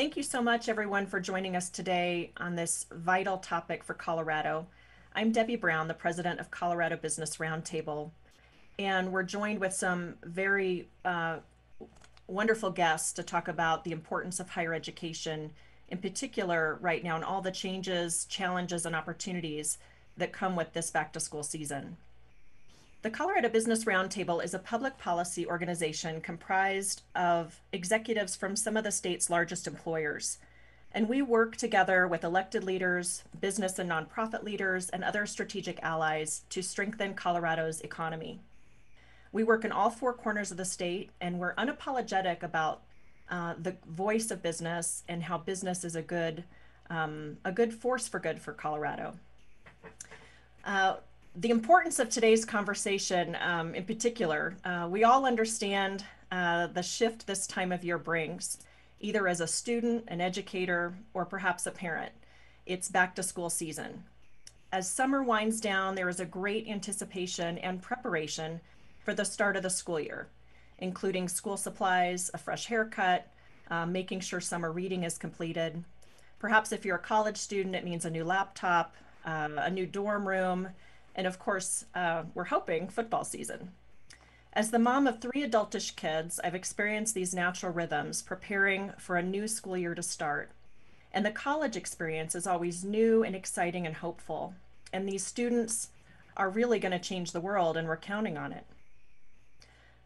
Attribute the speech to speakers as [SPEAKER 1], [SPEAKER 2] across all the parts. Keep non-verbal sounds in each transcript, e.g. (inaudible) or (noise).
[SPEAKER 1] Thank you so much, everyone, for joining us today on this vital topic for Colorado. I'm Debbie Brown, the president of Colorado Business Roundtable, and we're joined with some very uh, wonderful guests to talk about the importance of higher education, in particular, right now, and all the changes, challenges, and opportunities that come with this back to school season. The Colorado Business Roundtable is a public policy organization comprised of executives from some of the state's largest employers. And we work together with elected leaders, business and nonprofit leaders, and other strategic allies to strengthen Colorado's economy. We work in all four corners of the state, and we're unapologetic about uh, the voice of business and how business is a good, um, a good force for good for Colorado. Uh, the importance of today's conversation um, in particular, uh, we all understand uh, the shift this time of year brings, either as a student, an educator, or perhaps a parent. It's back to school season. As summer winds down, there is a great anticipation and preparation for the start of the school year, including school supplies, a fresh haircut, uh, making sure summer reading is completed. Perhaps if you're a college student, it means a new laptop, um, a new dorm room, and of course, uh, we're hoping football season. As the mom of three adultish kids, I've experienced these natural rhythms preparing for a new school year to start. And the college experience is always new and exciting and hopeful. And these students are really going to change the world, and we're counting on it.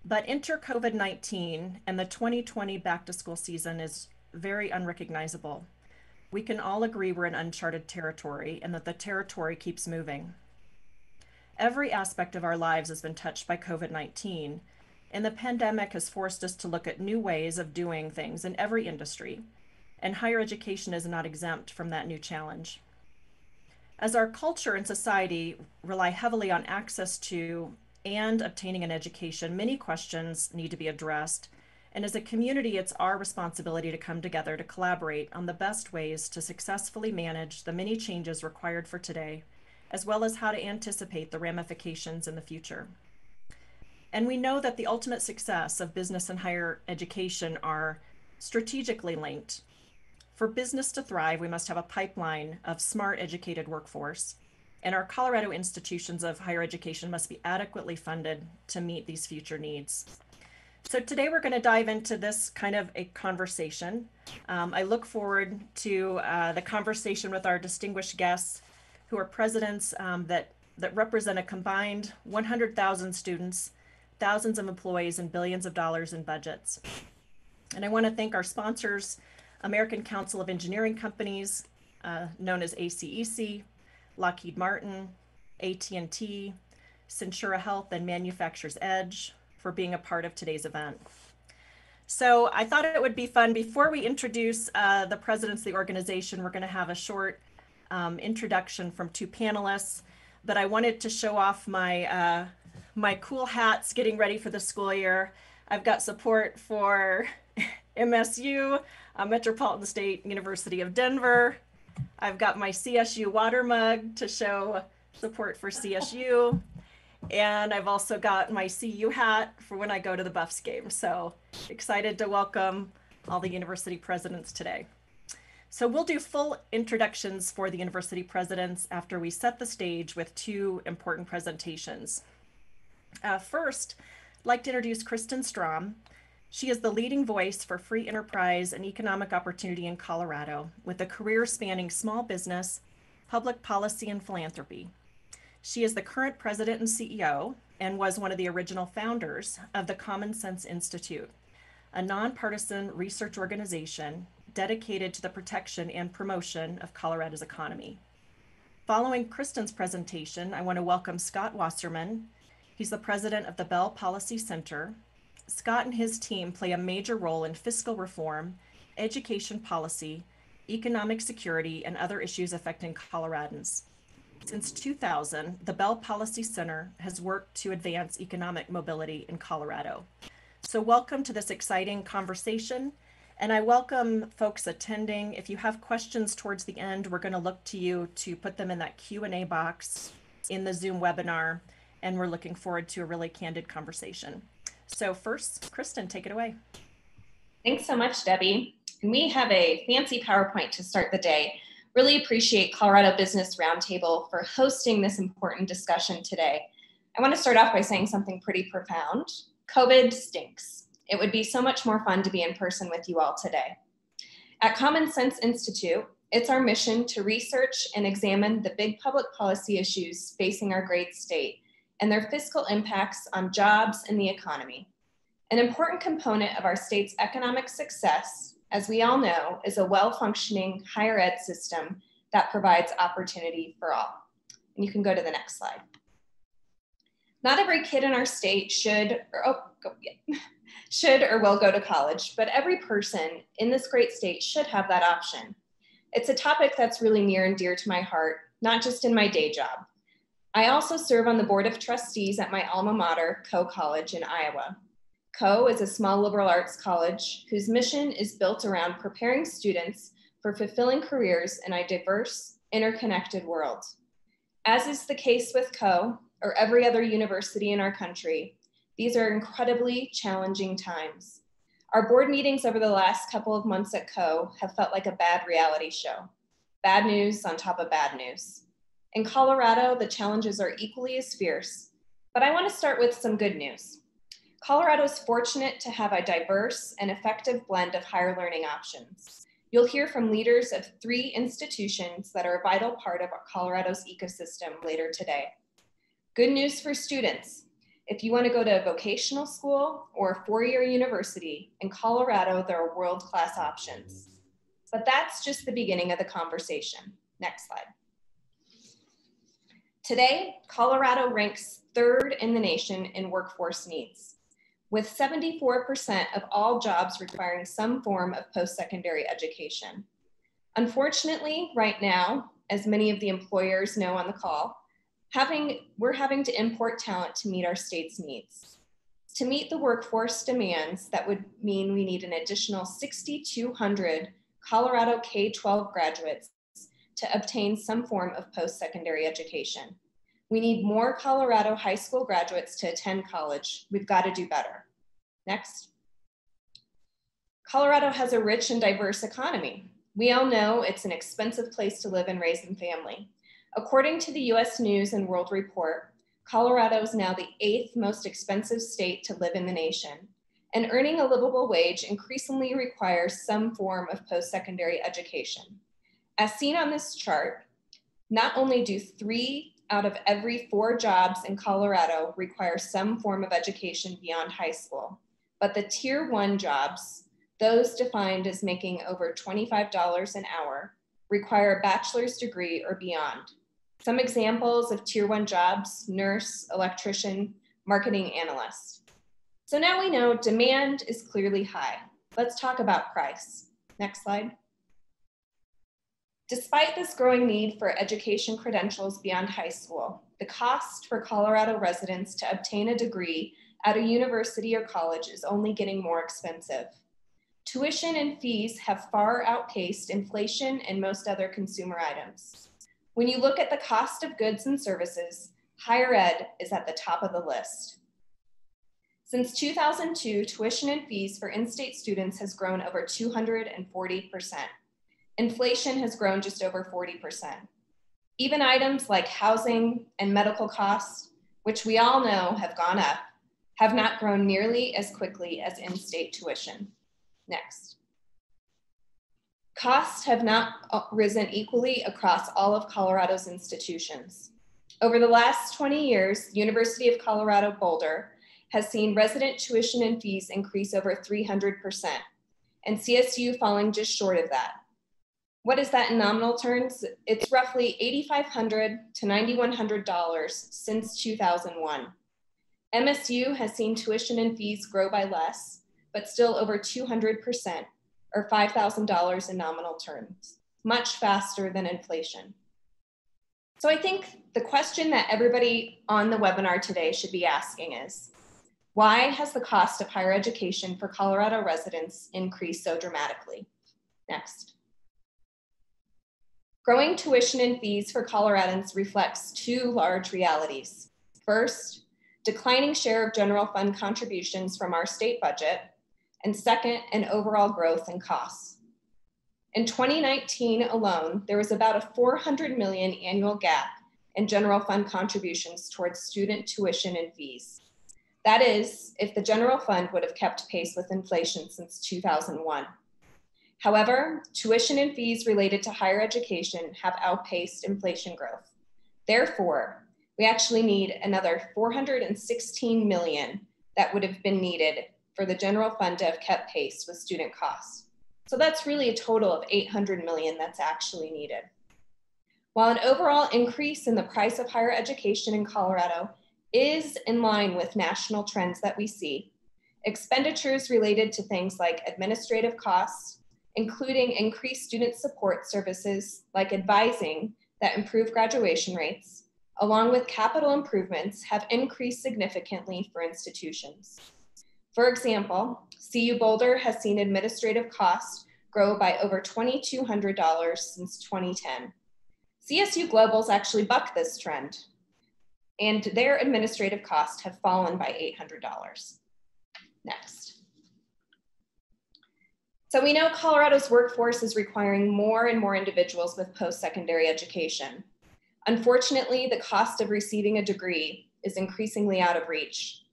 [SPEAKER 1] But enter COVID 19, and the 2020 back to school season is very unrecognizable. We can all agree we're in uncharted territory and that the territory keeps moving. Every aspect of our lives has been touched by COVID 19, and the pandemic has forced us to look at new ways of doing things in every industry, and higher education is not exempt from that new challenge. As our culture and society rely heavily on access to and obtaining an education, many questions need to be addressed. And as a community, it's our responsibility to come together to collaborate on the best ways to successfully manage the many changes required for today as well as how to anticipate the ramifications in the future. And we know that the ultimate success of business and higher education are strategically linked. For business to thrive, we must have a pipeline of smart, educated workforce. And our Colorado institutions of higher education must be adequately funded to meet these future needs. So today we're going to dive into this kind of a conversation. Um, I look forward to uh, the conversation with our distinguished guests who are presidents um, that, that represent a combined 100,000 students, thousands of employees, and billions of dollars in budgets. And I want to thank our sponsors, American Council of Engineering Companies, uh, known as ACEC, Lockheed Martin, AT&T, Centura Health, and Manufacturers Edge for being a part of today's event. So I thought it would be fun before we introduce uh, the presidents of the organization, we're going to have a short um, introduction from two panelists, but I wanted to show off my, uh, my cool hats getting ready for the school year. I've got support for (laughs) MSU, uh, Metropolitan State University of Denver. I've got my CSU water mug to show support for CSU. And I've also got my CU hat for when I go to the Buffs game. So excited to welcome all the university presidents today. So we'll do full introductions for the university presidents after we set the stage with two important presentations. Uh, first, I'd like to introduce Kristin Strohm. She is the leading voice for free enterprise and economic opportunity in Colorado with a career spanning small business, public policy, and philanthropy. She is the current president and CEO and was one of the original founders of the Common Sense Institute, a nonpartisan research organization dedicated to the protection and promotion of Colorado's economy. Following Kristin's presentation, I want to welcome Scott Wasserman. He's the president of the Bell Policy Center. Scott and his team play a major role in fiscal reform, education policy, economic security, and other issues affecting Coloradans. Since 2000, the Bell Policy Center has worked to advance economic mobility in Colorado. So welcome to this exciting conversation and I welcome folks attending. If you have questions towards the end, we're going to look to you to put them in that Q&A box in the Zoom webinar, and we're looking forward to a really candid conversation. So first, Kristin, take it away.
[SPEAKER 2] Thanks so much, Debbie. And we have a fancy PowerPoint to start the day. Really appreciate Colorado Business Roundtable for hosting this important discussion today. I want to start off by saying something pretty profound. COVID stinks. It would be so much more fun to be in person with you all today. At Common Sense Institute, it's our mission to research and examine the big public policy issues facing our great state and their fiscal impacts on jobs and the economy. An important component of our state's economic success, as we all know, is a well functioning higher ed system that provides opportunity for all. And you can go to the next slide. Not every kid in our state should, or, oh, go, yeah, should or will go to college, but every person in this great state should have that option. It's a topic that's really near and dear to my heart, not just in my day job. I also serve on the board of trustees at my alma mater, Coe College in Iowa. Coe is a small liberal arts college whose mission is built around preparing students for fulfilling careers in a diverse, interconnected world. As is the case with Coe, or every other university in our country, these are incredibly challenging times. Our board meetings over the last couple of months at Coe have felt like a bad reality show. Bad news on top of bad news. In Colorado, the challenges are equally as fierce, but I want to start with some good news. Colorado is fortunate to have a diverse and effective blend of higher learning options. You'll hear from leaders of three institutions that are a vital part of Colorado's ecosystem later today. Good news for students. If you want to go to a vocational school or a four-year university, in Colorado, there are world-class options. But that's just the beginning of the conversation. Next slide. Today, Colorado ranks third in the nation in workforce needs, with 74% of all jobs requiring some form of post-secondary education. Unfortunately, right now, as many of the employers know on the call, having, we're having to import talent to meet our state's needs. To meet the workforce demands, that would mean we need an additional 6,200 Colorado K-12 graduates to obtain some form of post-secondary education. We need more Colorado high school graduates to attend college. We've got to do better. Next. Colorado has a rich and diverse economy. We all know it's an expensive place to live and raise a family. According to the US News and World Report, Colorado is now the eighth most expensive state to live in the nation, and earning a livable wage increasingly requires some form of post-secondary education. As seen on this chart, not only do three out of every four jobs in Colorado require some form of education beyond high school, but the tier one jobs, those defined as making over $25 an hour, require a bachelor's degree or beyond. Some examples of tier one jobs, nurse, electrician, marketing analyst. So now we know demand is clearly high. Let's talk about price. Next slide. Despite this growing need for education credentials beyond high school, the cost for Colorado residents to obtain a degree at a university or college is only getting more expensive. Tuition and fees have far outpaced inflation and most other consumer items. When you look at the cost of goods and services, higher ed is at the top of the list. Since 2002, tuition and fees for in-state students has grown over 240%. Inflation has grown just over 40%. Even items like housing and medical costs, which we all know have gone up, have not grown nearly as quickly as in-state tuition. Next. Costs have not uh, risen equally across all of Colorado's institutions. Over the last 20 years, University of Colorado Boulder has seen resident tuition and fees increase over 300%, and CSU falling just short of that. What is that in nominal terms? It's roughly 8,500 to $9,100 since 2001. MSU has seen tuition and fees grow by less, but still over 200%, or $5,000 in nominal terms, much faster than inflation. So I think the question that everybody on the webinar today should be asking is, why has the cost of higher education for Colorado residents increased so dramatically? Next. Growing tuition and fees for Coloradans reflects two large realities. First, declining share of general fund contributions from our state budget, and second, an overall growth in costs. In 2019 alone, there was about a 400 million annual gap in general fund contributions towards student tuition and fees. That is, if the general fund would have kept pace with inflation since 2001. However, tuition and fees related to higher education have outpaced inflation growth. Therefore, we actually need another 416 million that would have been needed for the general fund to have kept pace with student costs. So that's really a total of 800 million that's actually needed. While an overall increase in the price of higher education in Colorado is in line with national trends that we see, expenditures related to things like administrative costs, including increased student support services like advising that improve graduation rates, along with capital improvements, have increased significantly for institutions. For example, CU Boulder has seen administrative costs grow by over $2,200 since 2010. CSU Globals actually buck this trend, and their administrative costs have fallen by $800. Next. So we know Colorado's workforce is requiring more and more individuals with post-secondary education. Unfortunately, the cost of receiving a degree is increasingly out of reach.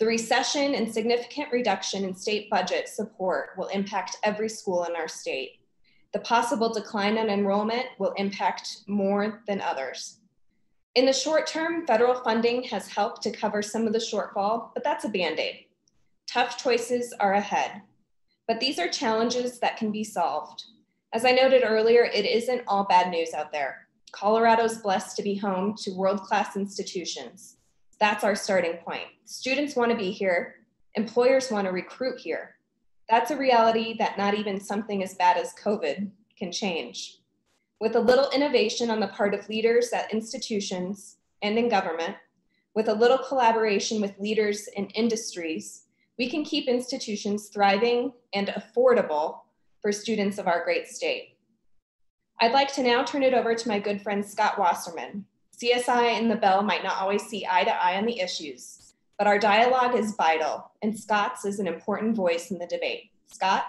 [SPEAKER 2] The recession and significant reduction in state budget support will impact every school in our state. The possible decline in enrollment will impact more than others. In the short term, federal funding has helped to cover some of the shortfall, but that's a band-aid. Tough choices are ahead, but these are challenges that can be solved. As I noted earlier, it isn't all bad news out there. Colorado's blessed to be home to world-class institutions. That's our starting point. Students wanna be here, employers wanna recruit here. That's a reality that not even something as bad as COVID can change. With a little innovation on the part of leaders at institutions and in government, with a little collaboration with leaders in industries, we can keep institutions thriving and affordable for students of our great state. I'd like to now turn it over to my good friend Scott Wasserman. CSI and the Bell might not always see eye to eye on the issues, but our dialogue is vital, and Scott's is an important voice in the debate. Scott?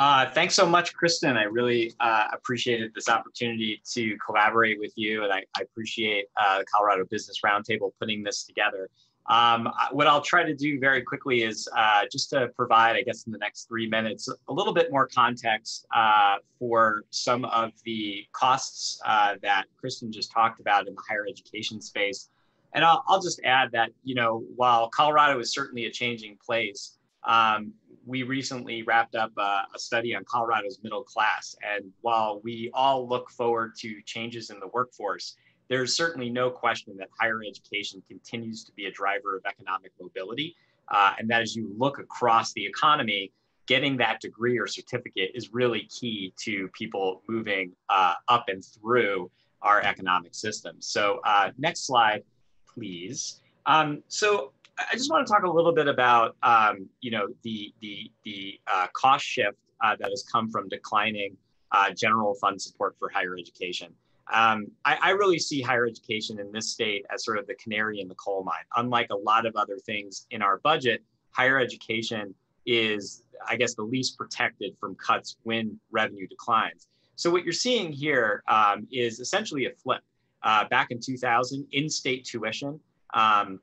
[SPEAKER 3] Uh, thanks so much, Kristin. I really uh, appreciated this opportunity to collaborate with you, and I, I appreciate uh, the Colorado Business Roundtable putting this together. Um, what I'll try to do very quickly is uh, just to provide, I guess, in the next three minutes, a little bit more context uh, for some of the costs uh, that Kristin just talked about in the higher education space and I'll, I'll just add that, you know, while Colorado is certainly a changing place, um, we recently wrapped up a, a, study on Colorado's middle class. And while we all look forward to changes in the workforce, there's certainly no question that higher education continues to be a driver of economic mobility. Uh, and that as you look across the economy, getting that degree or certificate is really key to people moving uh, up and through our economic system. So uh, next slide please. Um, so I just want to talk a little bit about, um, you know, the the the uh, cost shift uh, that has come from declining uh, general fund support for higher education. Um, I, I, really see higher education in this state as sort of the canary in the coal mine. Unlike a lot of other things in our budget, higher education is, I guess, the least protected from cuts when revenue declines. So what you're seeing here um, is essentially a flip uh, back in 2000, in-state tuition um,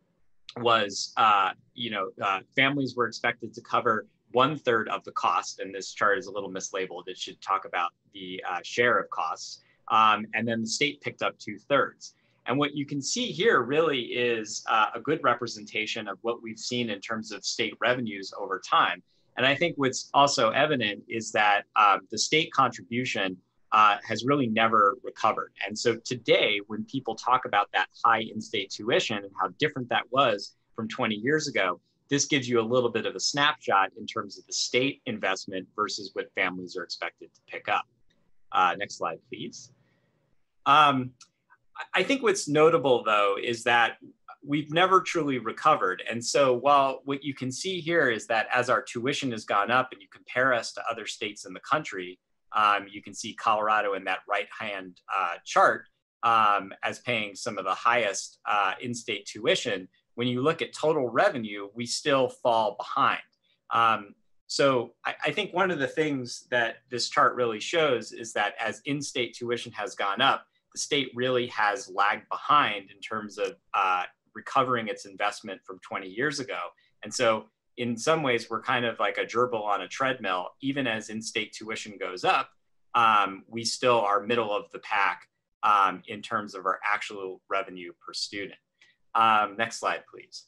[SPEAKER 3] was, uh, you know, uh, families were expected to cover one third of the cost, and this chart is a little mislabeled. It should talk about the uh, share of costs, um, and then the state picked up two thirds. And what you can see here really is uh, a good representation of what we've seen in terms of state revenues over time. And I think what's also evident is that um, the state contribution uh, has really never recovered. And so today, when people talk about that high in state tuition and how different that was from 20 years ago, this gives you a little bit of a snapshot in terms of the state investment versus what families are expected to pick up. Uh, next slide, please. Um, I think what's notable, though, is that we've never truly recovered. And so while what you can see here is that as our tuition has gone up and you compare us to other states in the country, um, you can see Colorado in that right-hand uh, chart um, as paying some of the highest uh, in-state tuition. When you look at total revenue, we still fall behind. Um, so I, I, think one of the things that this chart really shows is that as in-state tuition has gone up, the state really has lagged behind in terms of uh, recovering its investment from 20 years ago. And so in some ways, we're kind of like a gerbil on a treadmill. Even as in-state tuition goes up, um, we still are middle of the pack um, in terms of our actual revenue per student. Um, next slide, please.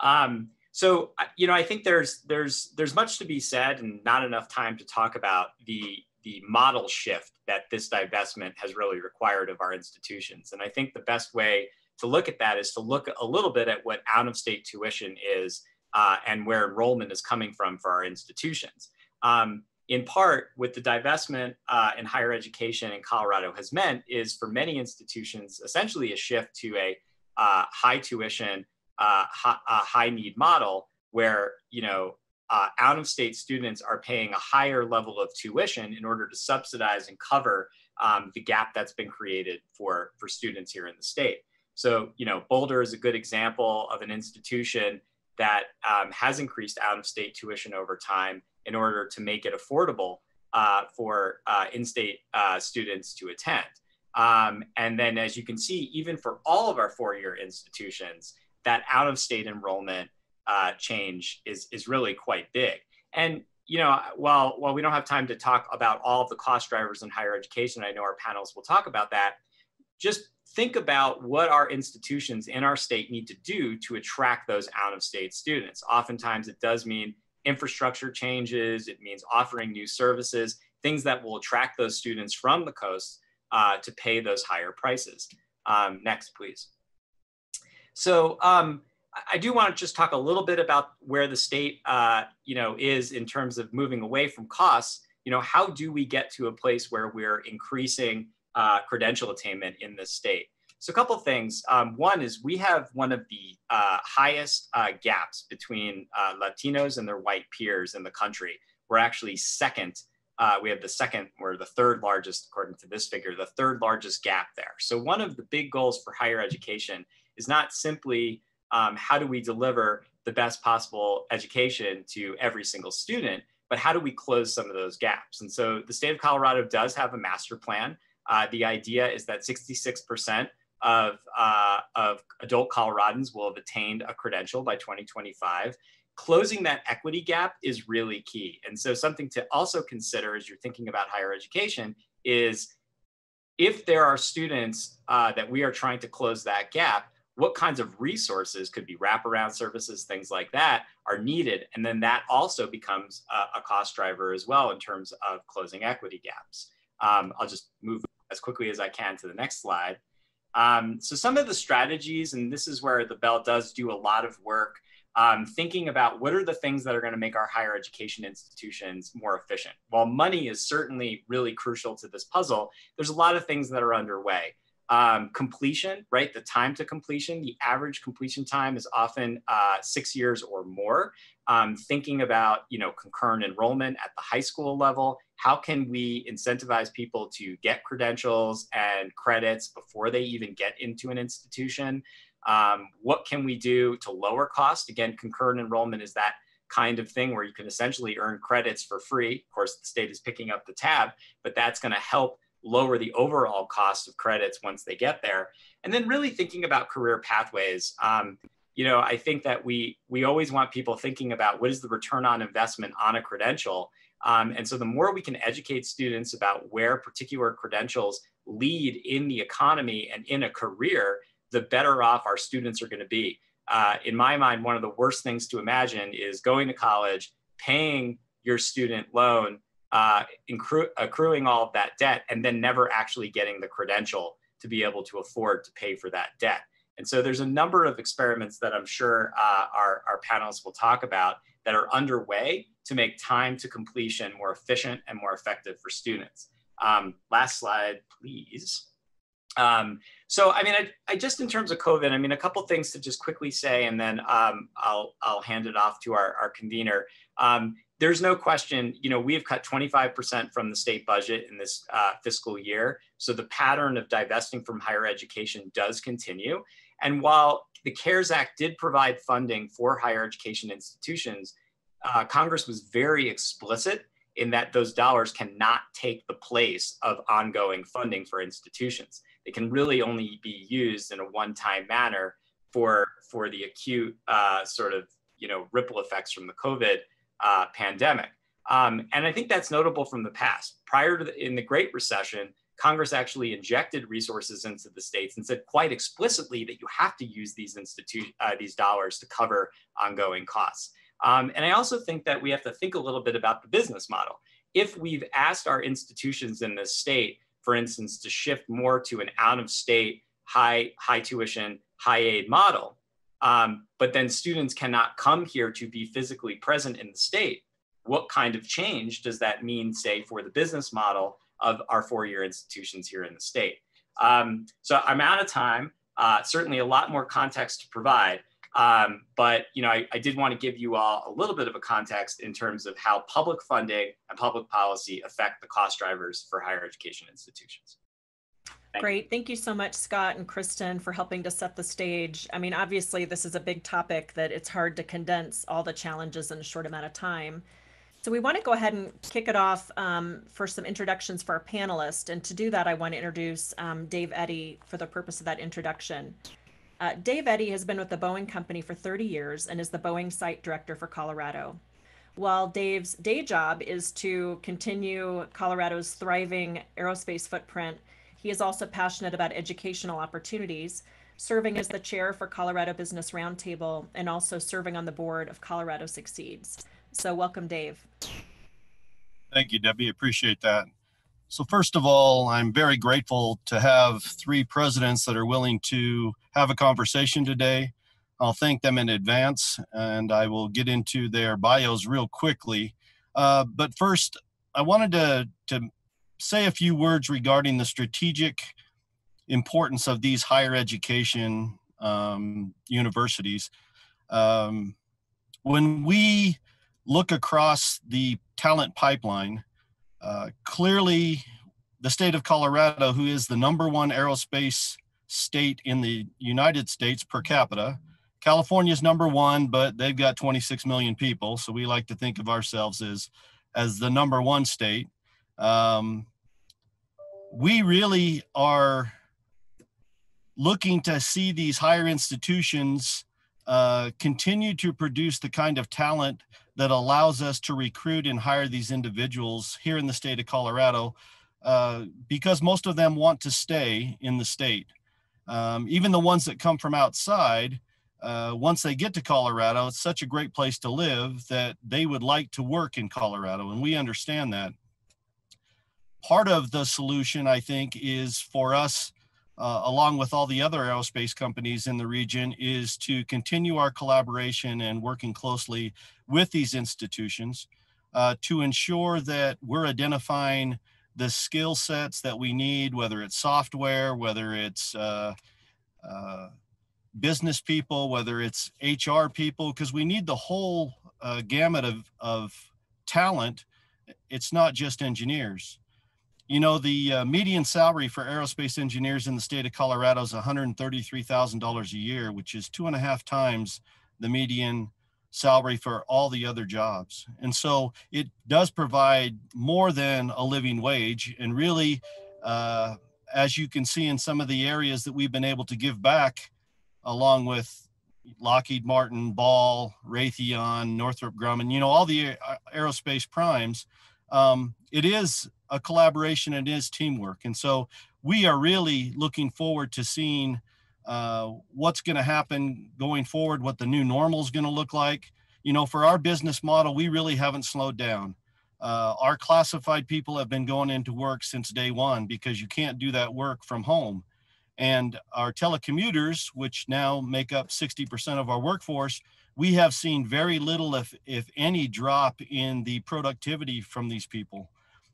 [SPEAKER 3] Um, so you know, I think there's there's there's much to be said, and not enough time to talk about the the model shift that this divestment has really required of our institutions. And I think the best way to look at that is to look a little bit at what out-of-state tuition is uh, and where enrollment is coming from for our institutions. Um, in part, what the divestment uh, in higher education in Colorado has meant is for many institutions, essentially a shift to a uh, high tuition, uh, high, high need model where, you know, uh, out of state students are paying a higher level of tuition in order to subsidize and cover um, the gap that's been created for, for students here in the state. So, you know, Boulder is a good example of an institution that um, has increased out of state tuition over time in order to make it affordable uh, for uh, in state uh, students to attend. Um, and then, as you can see, even for all of our four year institutions, that out of state enrollment uh, change is is really quite big. And you know, while while we don't have time to talk about all of the cost drivers in higher education, I know our panels will talk about that. Just think about what our institutions in our state need to do to attract those out of state students. Oftentimes, it does mean infrastructure changes. It means offering new services, things that will attract those students from the coast uh, to pay those higher prices. Um, next, please. So um, I do want to just talk a little bit about where the state, uh, you know, is in terms of moving away from costs. You know, how do we get to a place where we're increasing uh, credential attainment in this state? So a couple things. Um, one is we have one of the uh, highest uh, gaps between uh, Latinos and their white peers in the country. We're actually second. Uh, we have the second, we're the third largest, according to this figure, the third largest gap there. So one of the big goals for higher education is not simply um, how do we deliver the best possible education to every single student, but how do we close some of those gaps? And so the state of Colorado does have a master plan. Uh, the idea is that 66% of, uh, of adult Coloradans will have attained a credential by 2025. Closing that equity gap is really key. And so something to also consider as you're thinking about higher education is if there are students uh, that we are trying to close that gap, what kinds of resources could be wraparound services, things like that are needed. And then that also becomes a, a cost driver as well in terms of closing equity gaps. Um, I'll just move as quickly as I can to the next slide. Um, so some of the strategies, and this is where the Bell does do a lot of work, um, thinking about what are the things that are going to make our higher education institutions more efficient. While money is certainly really crucial to this puzzle, there's a lot of things that are underway. Um, completion, right? The time to completion, the average completion time is often uh, six years or more. Um, thinking about, you know, concurrent enrollment at the high school level, how can we incentivize people to get credentials and credits before they even get into an institution? Um, what can we do to lower cost? Again, concurrent enrollment is that kind of thing where you can essentially earn credits for free. Of course, the state is picking up the tab, but that's going to help lower the overall cost of credits once they get there. And then really thinking about career pathways. Um, you know, I think that we we always want people thinking about what is the return on investment on a credential. Um, and so the more we can educate students about where particular credentials lead in the economy and in a career, the better off our students are going to be. Uh, in my mind, one of the worst things to imagine is going to college, paying your student loan, uh, accru- accruing all of that debt and then never actually getting the credential to be able to afford to pay for that debt. And so there's a number of experiments that I'm sure uh, our, our panelists will talk about that are underway to make time to completion more efficient and more effective for students. Um, last slide, please. Um, so, I mean, I, I, just in terms of COVID, I mean, a couple things to just quickly say, and then um, I'll, I'll hand it off to our, our convener. Um, there's no question, you know, we have cut 25% from the state budget in this uh, fiscal year. So the pattern of divesting from higher education does continue. And while the CARES Act did provide funding for higher education institutions, uh, Congress was very explicit in that those dollars cannot take the place of ongoing funding for institutions. They can really only be used in a one-time manner for for the acute uh, sort of you know ripple effects from the COVID uh, pandemic. Um, and I think that's notable from the past. Prior to the, in the Great Recession, Congress actually injected resources into the states and said quite explicitly that you have to use these institute uh, these dollars to cover ongoing costs. Um, and I also think that we have to think a little bit about the business model. If we've asked our institutions in this state, for instance, to shift more to an out-of-state, high high tuition, high aid model, um, but then students cannot come here to be physically present in the state. What kind of change does that mean, say, for the business model of our four-year institutions here in the state. Um, so I'm out of time. Uh, certainly a lot more context to provide. Um, but you know, I, I, did want to give you all a little bit of a context in terms of how public funding and public policy affect the cost drivers for higher education institutions.
[SPEAKER 1] Great. Thank you so much, Scott and Kristin, for helping to set the stage. I mean, obviously, this is a big topic that it's hard to condense all the challenges in a short amount of time. So we want to go ahead and kick it off um, for some introductions for our panelists. And to do that, I want to introduce um, Dave Eddy for the purpose of that introduction. Uh, Dave Eddy has been with the Boeing Company for 30 years and is the Boeing Site Director for Colorado. While Dave's day job is to continue Colorado's thriving aerospace footprint, he is also passionate about educational opportunities, serving as the chair for Colorado Business Roundtable and also serving on the board of Colorado Succeeds. So welcome, Dave.
[SPEAKER 4] Thank you, Debbie. Appreciate that. So first of all, I'm very grateful to have three presidents that are willing to have a conversation today. I'll thank them in advance and I will get into their bios real quickly. Uh, but first, I wanted to, to say a few words regarding the strategic importance of these higher education um, universities. Um, when we look across the talent pipeline, uh, clearly the state of Colorado, who is the number one aerospace state in the United States per capita, California's number one, but they've got 26 million people. So we like to think of ourselves as, as the number one state. Um, we really are looking to see these higher institutions uh, continue to produce the kind of talent that allows us to recruit and hire these individuals here in the state of Colorado uh, because most of them want to stay in the state. Um, even the ones that come from outside, uh, once they get to Colorado, it's such a great place to live that they would like to work in Colorado, and we understand that. Part of the solution, I think, is for us uh, along with all the other aerospace companies in the region, is to continue our collaboration and working closely with these institutions uh, to ensure that we're identifying the skill sets that we need, whether it's software, whether it's uh, uh business people, whether it's HR people, because we need the whole uh, gamut of, of talent. It's not just engineers. You know, the uh, median salary for aerospace engineers in the state of Colorado is $133,000 a year, which is two and a half times the median salary for all the other jobs. And so it does provide more than a living wage. And really, uh, as you can see in some of the areas that we've been able to give back, along with Lockheed Martin, Ball, Raytheon, Northrop Grumman, you know, all the aerospace primes, um, it is a collaboration and is teamwork. And so we are really looking forward to seeing uh, what's going to happen going forward, what the new normal is going to look like. You know, for our business model, we really haven't slowed down. Uh, our classified people have been going into work since day one because you can't do that work from home. And our telecommuters, which now make up 60% of our workforce, we have seen very little, if, if any, drop in the productivity from these people.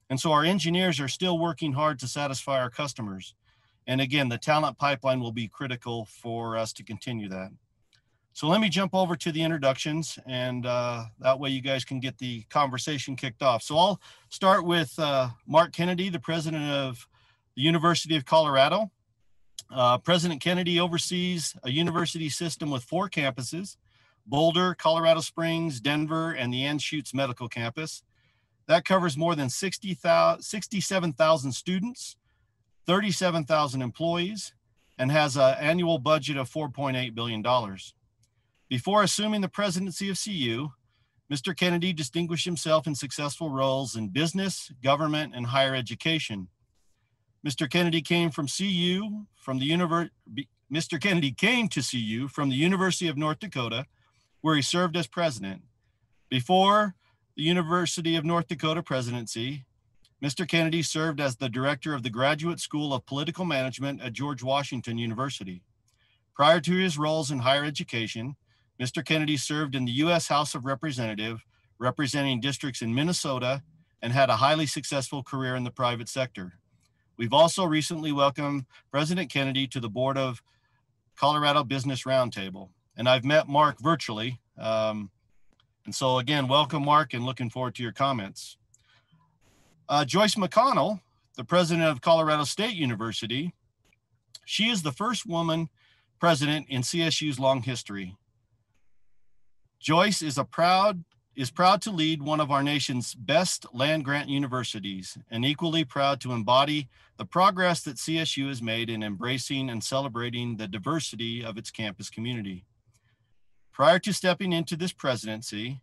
[SPEAKER 4] And so our engineers are still working hard to satisfy our customers. And again, the talent pipeline will be critical for us to continue that. So let me jump over to the introductions and uh, that way you guys can get the conversation kicked off. So I'll start with uh, Mark Kennedy, the president of the University of Colorado. Uh, president Kennedy oversees a university system with four campuses, Boulder, Colorado Springs, Denver, and the Anschutz Medical Campus. That covers more than 60, 67,000 students, 37,000 employees, and has an annual budget of $4.8 billion. Before assuming the presidency of CU, Mr. Kennedy distinguished himself in successful roles in business, government, and higher education. Mr. Kennedy came from CU from the univer- Mr. Kennedy came to CU from the University of North Dakota, where he served as president. Before the University of North Dakota presidency, Mr. Kennedy served as the director of the Graduate School of Political Management at George Washington University. Prior to his roles in higher education, Mr. Kennedy served in the U.S. House of Representatives, representing districts in Minnesota, and had a highly successful career in the private sector. We've also recently welcomed President Kennedy to the board of Colorado Business Roundtable, and I've met Mark virtually. Um, and so again, welcome Mark and looking forward to your comments. Uh, Joyce McConnell, the president of Colorado State University, she is the first woman president in CSU's long history. Joyce is a proud is proud to lead one of our nation's best land grant universities and equally proud to embody the progress that CSU has made in embracing and celebrating the diversity of its campus community. Prior to stepping into this presidency,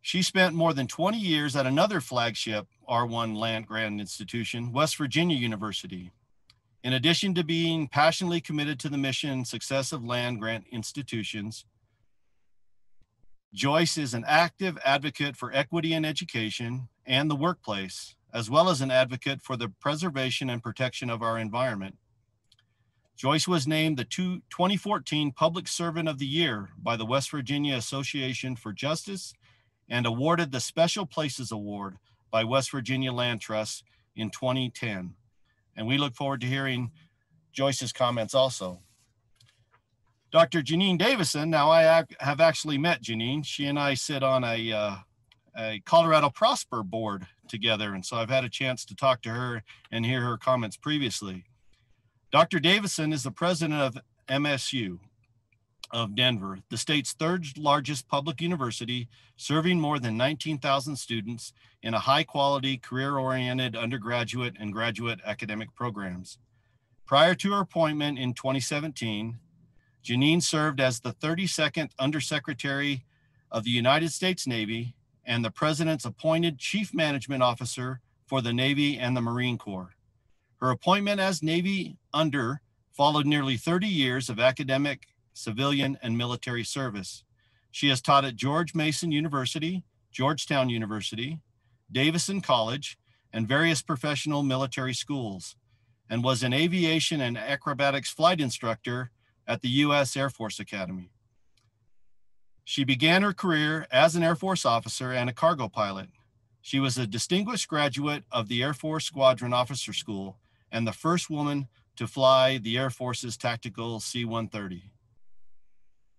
[SPEAKER 4] she spent more than 20 years at another flagship R1 land grant institution, West Virginia University. In addition to being passionately committed to the mission and success of land grant institutions, Joyce is an active advocate for equity in education and the workplace, as well as an advocate for the preservation and protection of our environment. Joyce was named the 2014 Public Servant of the Year by the West Virginia Association for Justice and awarded the Special Places Award by West Virginia Land Trust in 2010. And we look forward to hearing Joyce's comments also. Dr. Janine Davidson, now I have actually met Janine. She and I sit on a, uh, a Colorado Prosper board together. And so I've had a chance to talk to her and hear her comments previously. Dr. Davidson is the president of MSU of Denver, the state's third largest public university, serving more than 19,000 students in a high quality, career oriented undergraduate and graduate academic programs. Prior to her appointment in 2017, Janine served as the 32nd Undersecretary of the United States Navy and the President's appointed Chief Management Officer for the Navy and the Marine Corps. Her appointment as Navy Under followed nearly 30 years of academic, civilian, and military service. She has taught at George Mason University, Georgetown University, Davidson College, and various professional military schools, and was an aviation and acrobatics flight instructor at the U.S. Air Force Academy. She began her career as an Air Force officer and a cargo pilot. She was a distinguished graduate of the Air Force Squadron Officer School and the first woman to fly the Air Force's tactical C 130.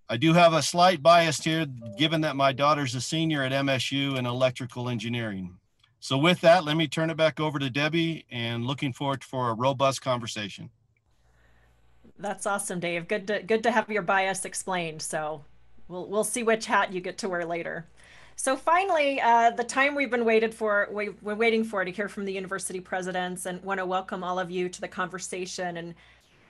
[SPEAKER 4] I do have a slight bias here, given that my daughter's a senior at MSU in electrical engineering. So, with that, let me turn it back over to Debbie and looking forward for a robust conversation.
[SPEAKER 1] That's awesome, Dave. Good to good to have your bias explained. So we'll we'll see which hat you get to wear later. So finally, uh, the time we've been waited for, we, we're waiting for to hear from the university presidents and want to welcome all of you to the conversation. And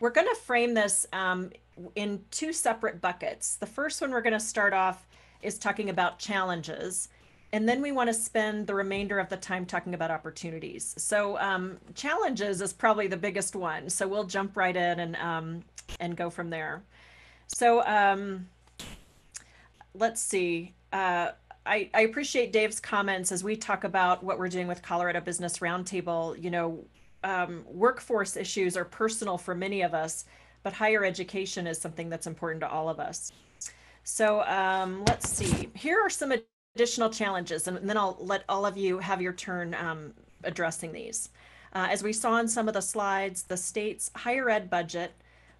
[SPEAKER 1] we're going to frame this um, in two separate buckets. The first one we're going to start off is talking about challenges. And then we want to spend the remainder of the time talking about opportunities. So um, challenges is probably the biggest one. So we'll jump right in and um, and go from there. So um, let's see. Uh, I, I appreciate Dave's comments as we talk about what we're doing with Colorado Business Roundtable. You know, um, workforce issues are personal for many of us, but higher education is something that's important to all of us. So um, let's see. Here are some additional challenges, and then I'll let all of you have your turn um, addressing these. Uh, as we saw in some of the slides, the state's higher ed budget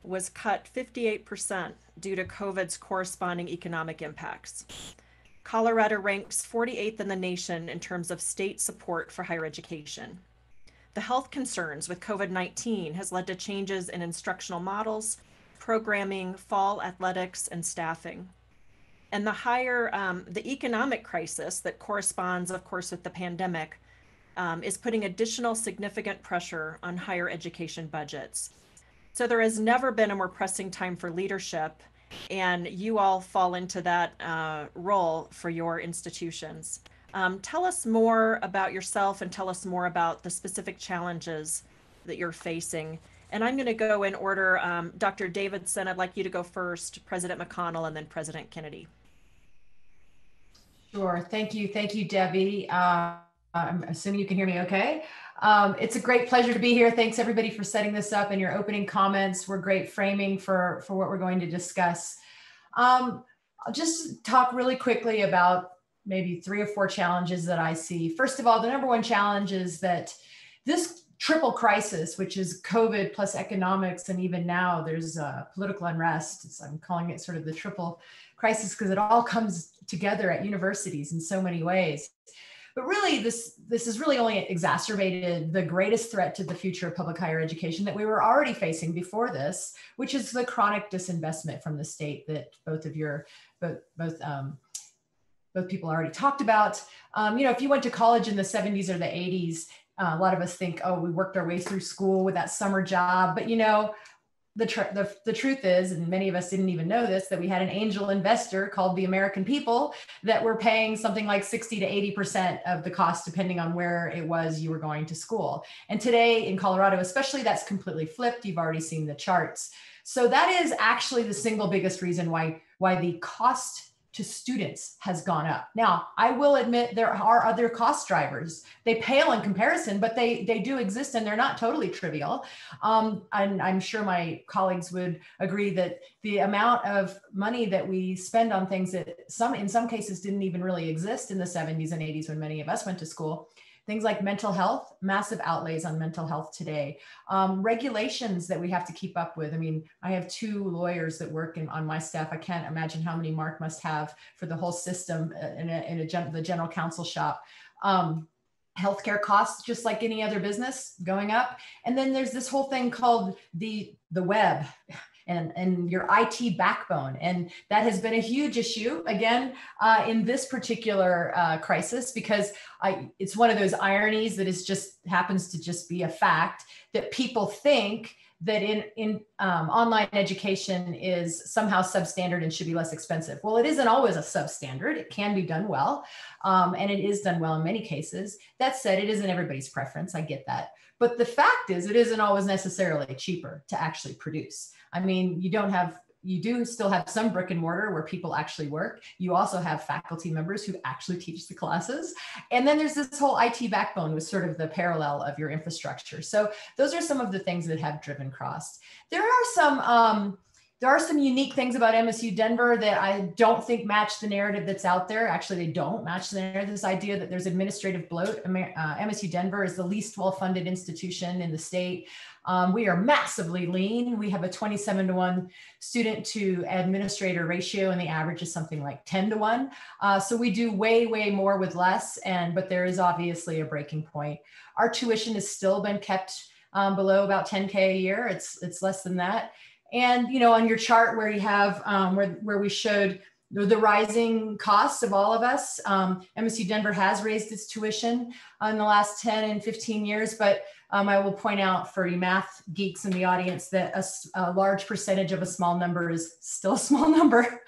[SPEAKER 1] was cut 58% due to COVID's corresponding economic impacts. Colorado ranks 48th in the nation in terms of state support for higher education. The health concerns with COVID 19 has led to changes in instructional models programming, fall athletics, and staffing. And the higher, um, the economic crisis that corresponds, of course, with the pandemic um, is putting additional significant pressure on higher education budgets. So there has never been a more pressing time for leadership, and you all fall into that uh, role for your institutions. Um, tell us more about yourself and tell us more about the specific challenges that you're facing. And I'm going to go in order. Um, Dr. Davidson, I'd like you to go first, President McConnell, and then President Kennedy.
[SPEAKER 5] Sure. Thank you. Thank you, Debbie. Uh, I'm assuming you can hear me okay. Um, it's a great pleasure to be here. Thanks everybody for setting this up and your opening comments were great framing for, for what we're going to discuss. Um, I'll just talk really quickly about maybe three or four challenges that I see. First of all, the number one challenge is that this triple crisis, which is COVID plus economics, and even now there's uh, political unrest. It's, I'm calling it sort of the triple crisis because it all comes together at universities in so many ways. But really, this, this has really only exacerbated the greatest threat to the future of public higher education that we were already facing before this, which is the chronic disinvestment from the state that both of your, both, both um, both people already talked about. Um, you know, if you went to college in the 70s or the 80s, uh, a lot of us think, oh, we worked our way through school with that summer job. But you know, the, tr- the, the truth is, and many of us didn't even know this, that we had an angel investor called the American people that were paying something like 60 to 80% of the cost, depending on where it was you were going to school. And today in Colorado, especially, that's completely flipped. You've already seen the charts. So that is actually the single biggest reason why why the cost to students has gone up. Now, I will admit there are other cost drivers. They pale in comparison, but they they do exist and they're not totally trivial. Um, and I'm sure my colleagues would agree that the amount of money that we spend on things that some in some cases didn't even really exist in the 70s and 80s when many of us went to school things like mental health, massive outlays on mental health today, um, regulations that we have to keep up with. I mean, I have two lawyers that work in, on my staff. I can't imagine how many Mark must have for the whole system uh, in, a, in a gen, the general counsel shop. Um, healthcare costs just like any other business going up and then there's this whole thing called the the web and, and your IT backbone. And that has been a huge issue, again, uh, in this particular uh, crisis, because I, it's one of those ironies that is just happens to just be a fact that people think that in, in um, online education is somehow substandard and should be less expensive. Well, it isn't always a substandard. It can be done well, um, and it is done well in many cases. That said, it isn't everybody's preference. I get that. But the fact is, it isn't always necessarily cheaper to actually produce. I mean, you don't have you do still have some brick and mortar where people actually work. You also have faculty members who actually teach the classes. And then there's this whole IT backbone with sort of the parallel of your infrastructure. So those are some of the things that have driven costs. There are some um, there are some unique things about MSU Denver that I don't think match the narrative that's out there. Actually, they don't match the narrative. This idea that there's administrative bloat. Uh, MSU Denver is the least well-funded institution in the state. Um, we are massively lean. We have a 27 to 1 student to administrator ratio, and the average is something like 10 to 1. Uh, so we do way, way more with less. And but there is obviously a breaking point. Our tuition has still been kept um, below about 10k a year. It's it's less than that. And you know, on your chart where you have um, where where we showed the rising costs of all of us, um, MSU Denver has raised its tuition in the last 10 and 15 years, but um, I will point out for you math geeks in the audience that a, a, large percentage of a small number is still a small (laughs) number.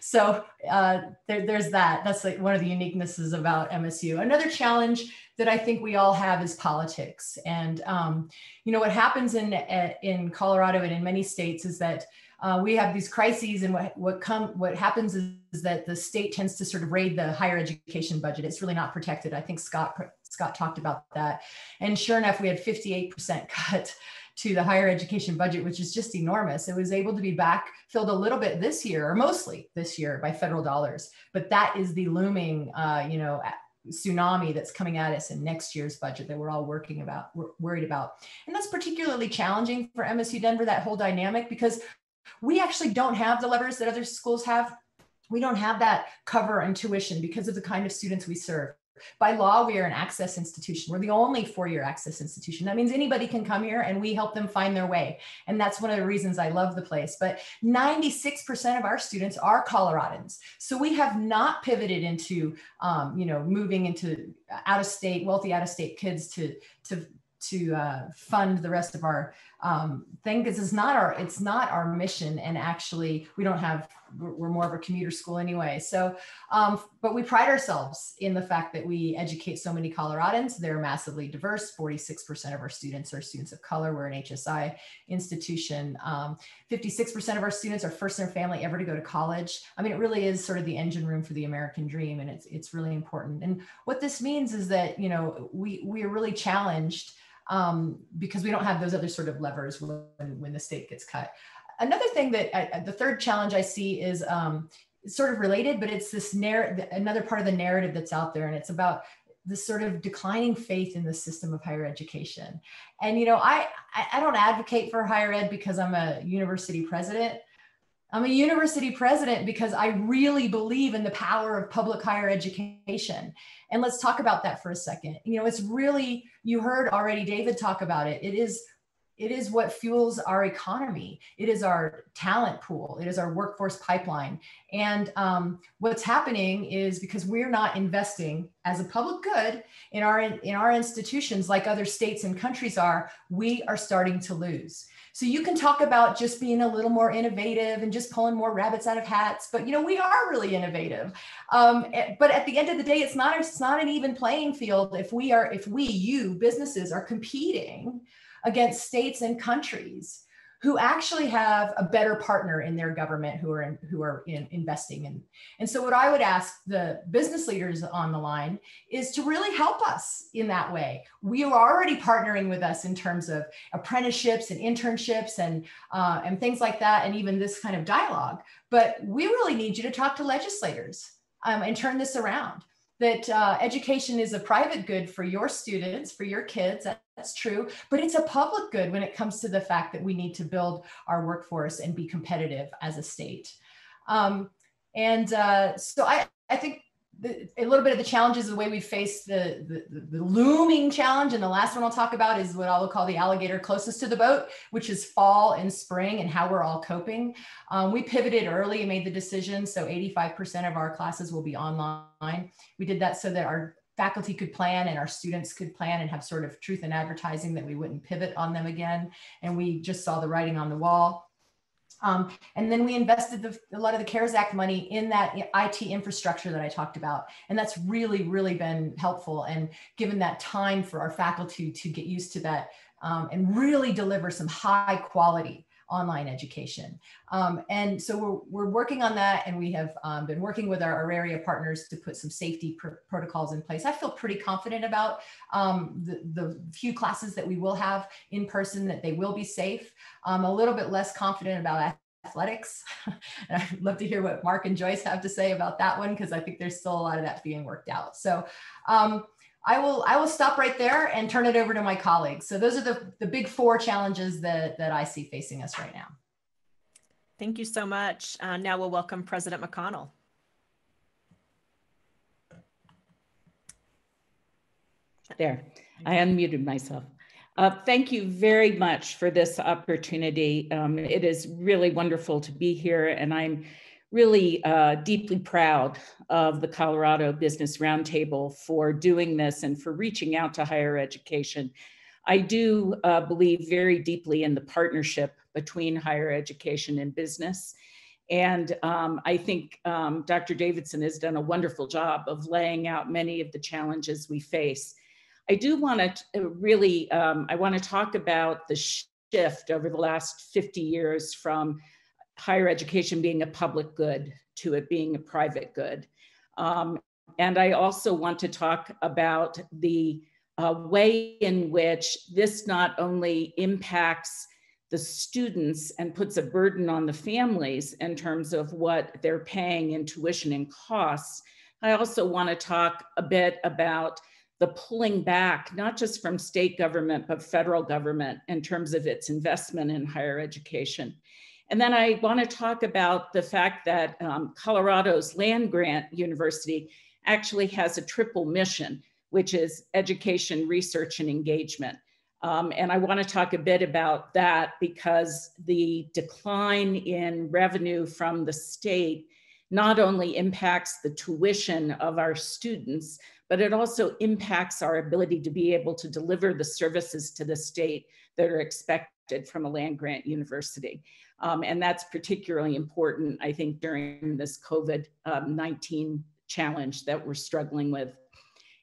[SPEAKER 5] so uh, there, there's that. That's like one of the uniquenesses about MSU. Another challenge that I think we all have is politics. And um, you know what happens in in Colorado and in many states is that uh, we have these crises, and what what come what happens is, is, that the state tends to sort of raid the higher education budget. It's really not protected. I think Scott Scott talked about that, and sure enough, we had 58% (laughs) cut to the higher education budget, which is just enormous. It was able to be backfilled a little bit this year, or mostly this year, by federal dollars. But that is the looming, uh, you know, tsunami that's coming at us in next year's budget that we're all working about, we're worried about. And that's particularly challenging for MSU Denver, that whole dynamic, because we actually don't have the levers that other schools have. We don't have that cover and tuition because of the kind of students we serve. By law, we are an access institution. We're the only four-year access institution. That means anybody can come here and we help them find their way. And that's one of the reasons I love the place. But 96% of our students are Coloradans. So we have not pivoted into, um, you know, moving into out of state, wealthy out of state kids to, to, to uh, fund the rest of our um, thing because it's not our it's not our mission and actually we don't have we're more of a commuter school anyway. So um, but we pride ourselves in the fact that we educate so many coloradans. They're massively diverse. 46% of our students are students of color. We're an hsi institution. Um, 56% of our students are first in their family ever to go to college. I mean it really is sort of the engine room for the american dream and it's it's really important. And what this means is that you know we we are really challenged um, because we don't have those other sort of levers when, when the state gets cut. Another thing that I, the third challenge I see is um, sort of related, but it's this narrative, another part of the narrative that's out there, and it's about this sort of declining faith in the system of higher education. And you know, I I don't advocate for higher ed because I'm a university president. I'm a university president because I really believe in the power of public higher education. And let's talk about that for a second. You know, it's really, you heard already David talk about it. It is it is what fuels our economy. It is our talent pool. It is our workforce pipeline. And um, what's happening is because we're not investing as a public good in our in our institutions like other states and countries are, we are starting to lose. So you can talk about just being a little more innovative and just pulling more rabbits out of hats, but you know we are really innovative. Um, eh, but at the end of the day, it's not it's not an even playing field if we are if we you businesses are competing against states and countries who actually have a better partner in their government who are in, who are in investing in. And so what I would ask the business leaders on the line is to really help us in that way. We are already partnering with us in terms of apprenticeships and internships and uh, and things like that, and even this kind of dialogue. But we really need you to talk to legislators um, and turn this around that uh, education is a private good for your students, for your kids. That's true. But it's a public good when it comes to the fact that we need to build our workforce and be competitive as a state. Um, and uh, so I, I think the, a little bit of the challenges, the way we face the, the, the, looming challenge. And the last one I'll talk about is what I will call the alligator closest to the boat, which is fall and spring and how we're all coping. Um, we pivoted early and made the decision. So 85% of our classes will be online. We did that so that our faculty could plan and our students could plan and have sort of truth in advertising that we wouldn't pivot on them again. And we just saw the writing on the wall. Um, and then we invested the, a lot of the CARES Act money in that IT infrastructure that I talked about. And that's really, really been helpful and given that time for our faculty to get used to that um, and really deliver some high quality online education. Um, and so we're, we're working on that and we have um, been working with our, area partners to put some safety pr protocols in place. I feel pretty confident about um, the, the few classes that we will have in person that they will be safe. I'm a little bit less confident about athletics. (laughs) and I'd love to hear what Mark and Joyce have to say about that one because I think there's still a lot of that being worked out. So um, I will I will stop right there and turn it over to my colleagues. So those are the, the big four challenges that, that I see facing us right now.
[SPEAKER 1] Thank you so much. Uh, now we'll welcome President McConnell.
[SPEAKER 6] There, I unmuted myself. Uh, thank you very much for this opportunity. Um, it is really wonderful to be here and I'm really uh, deeply proud of the Colorado Business Roundtable for doing this and for reaching out to higher education. I do uh, believe very deeply in the partnership between higher education and business. And um, I think um, Dr. Davidson has done a wonderful job of laying out many of the challenges we face. I do want to uh, really, um, I want to talk about the shift over the last 50 years from higher education being a public good to it being a private good. Um, and I also want to talk about the uh, way in which this not only impacts the students and puts a burden on the families in terms of what they're paying in tuition and costs. I also want to talk a bit about the pulling back, not just from state government, but federal government in terms of its investment in higher education. And then I want to talk about the fact that um, Colorado's land grant university actually has a triple mission, which is education, research, and engagement. Um, and I want to talk a bit about that because the decline in revenue from the state not only impacts the tuition of our students, but it also impacts our ability to be able to deliver the services to the state that are expected from a land grant university. Um, and that's particularly important, I think, during this COVID um, 19 challenge that we're struggling with.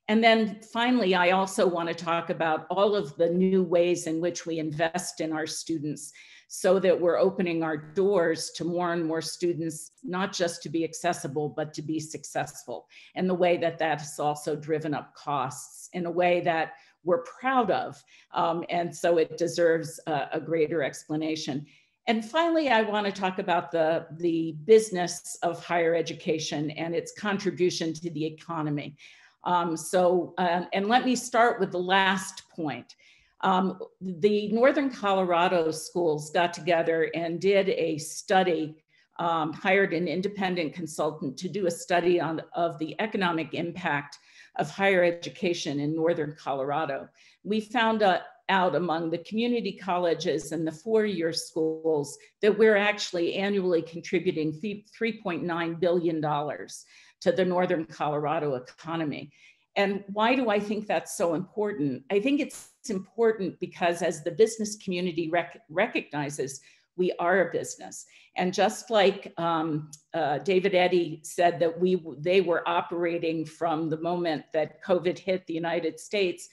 [SPEAKER 6] And then finally, I also want to talk about all of the new ways in which we invest in our students so that we're opening our doors to more and more students, not just to be accessible, but to be successful. And the way that that has also driven up costs in a way that we're proud of. Um, and so it deserves a, a greater explanation. And finally, I want to talk about the, the business of higher education and its contribution to the economy. Um, so, uh, and let me start with the last point. Um, the Northern Colorado schools got together and did a study, um, hired an independent consultant to do a study on, of the economic impact of higher education in Northern Colorado. We found uh, out among the community colleges and the four-year schools that we're actually annually contributing $3.9 billion to the Northern Colorado economy. And why do I think that's so important? I think it's important because as the business community rec recognizes, we are a business. And just like um, uh, David Eddy said that we they were operating from the moment that COVID hit the United States,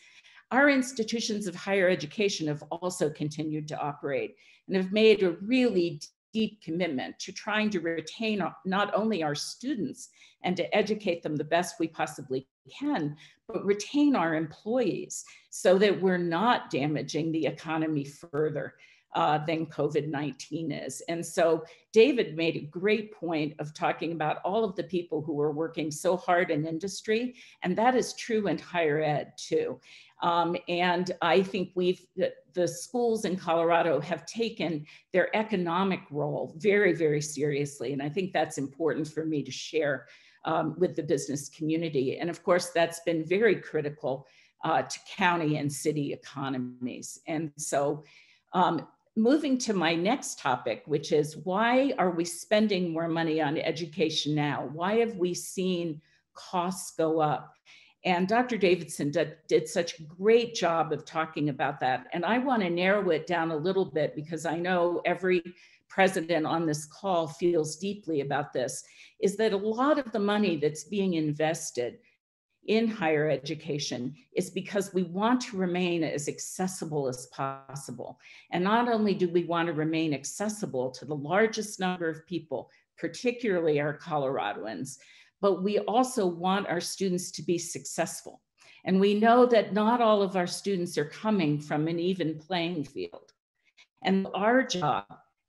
[SPEAKER 6] our institutions of higher education have also continued to operate and have made a really deep commitment to trying to retain not only our students and to educate them the best we possibly can, but retain our employees so that we're not damaging the economy further. Uh, than COVID 19 is. And so David made a great point of talking about all of the people who are working so hard in industry, and that is true in higher ed too. Um, and I think we've, the, the, schools in Colorado have taken their economic role very, very seriously. And I think that's important for me to share um, with the business community. And of course, that's been very critical uh, to county and city economies. And so um, moving to my next topic, which is why are we spending more money on education now? Why have we seen costs go up? And Dr. Davidson did, did, such a great job of talking about that. And I want to narrow it down a little bit because I know every president on this call feels deeply about this, is that a lot of the money that's being invested in higher education is because we want to remain as accessible as possible. And not only do we want to remain accessible to the largest number of people, particularly our Coloradoans, but we also want our students to be successful. And we know that not all of our students are coming from an even playing field. And our job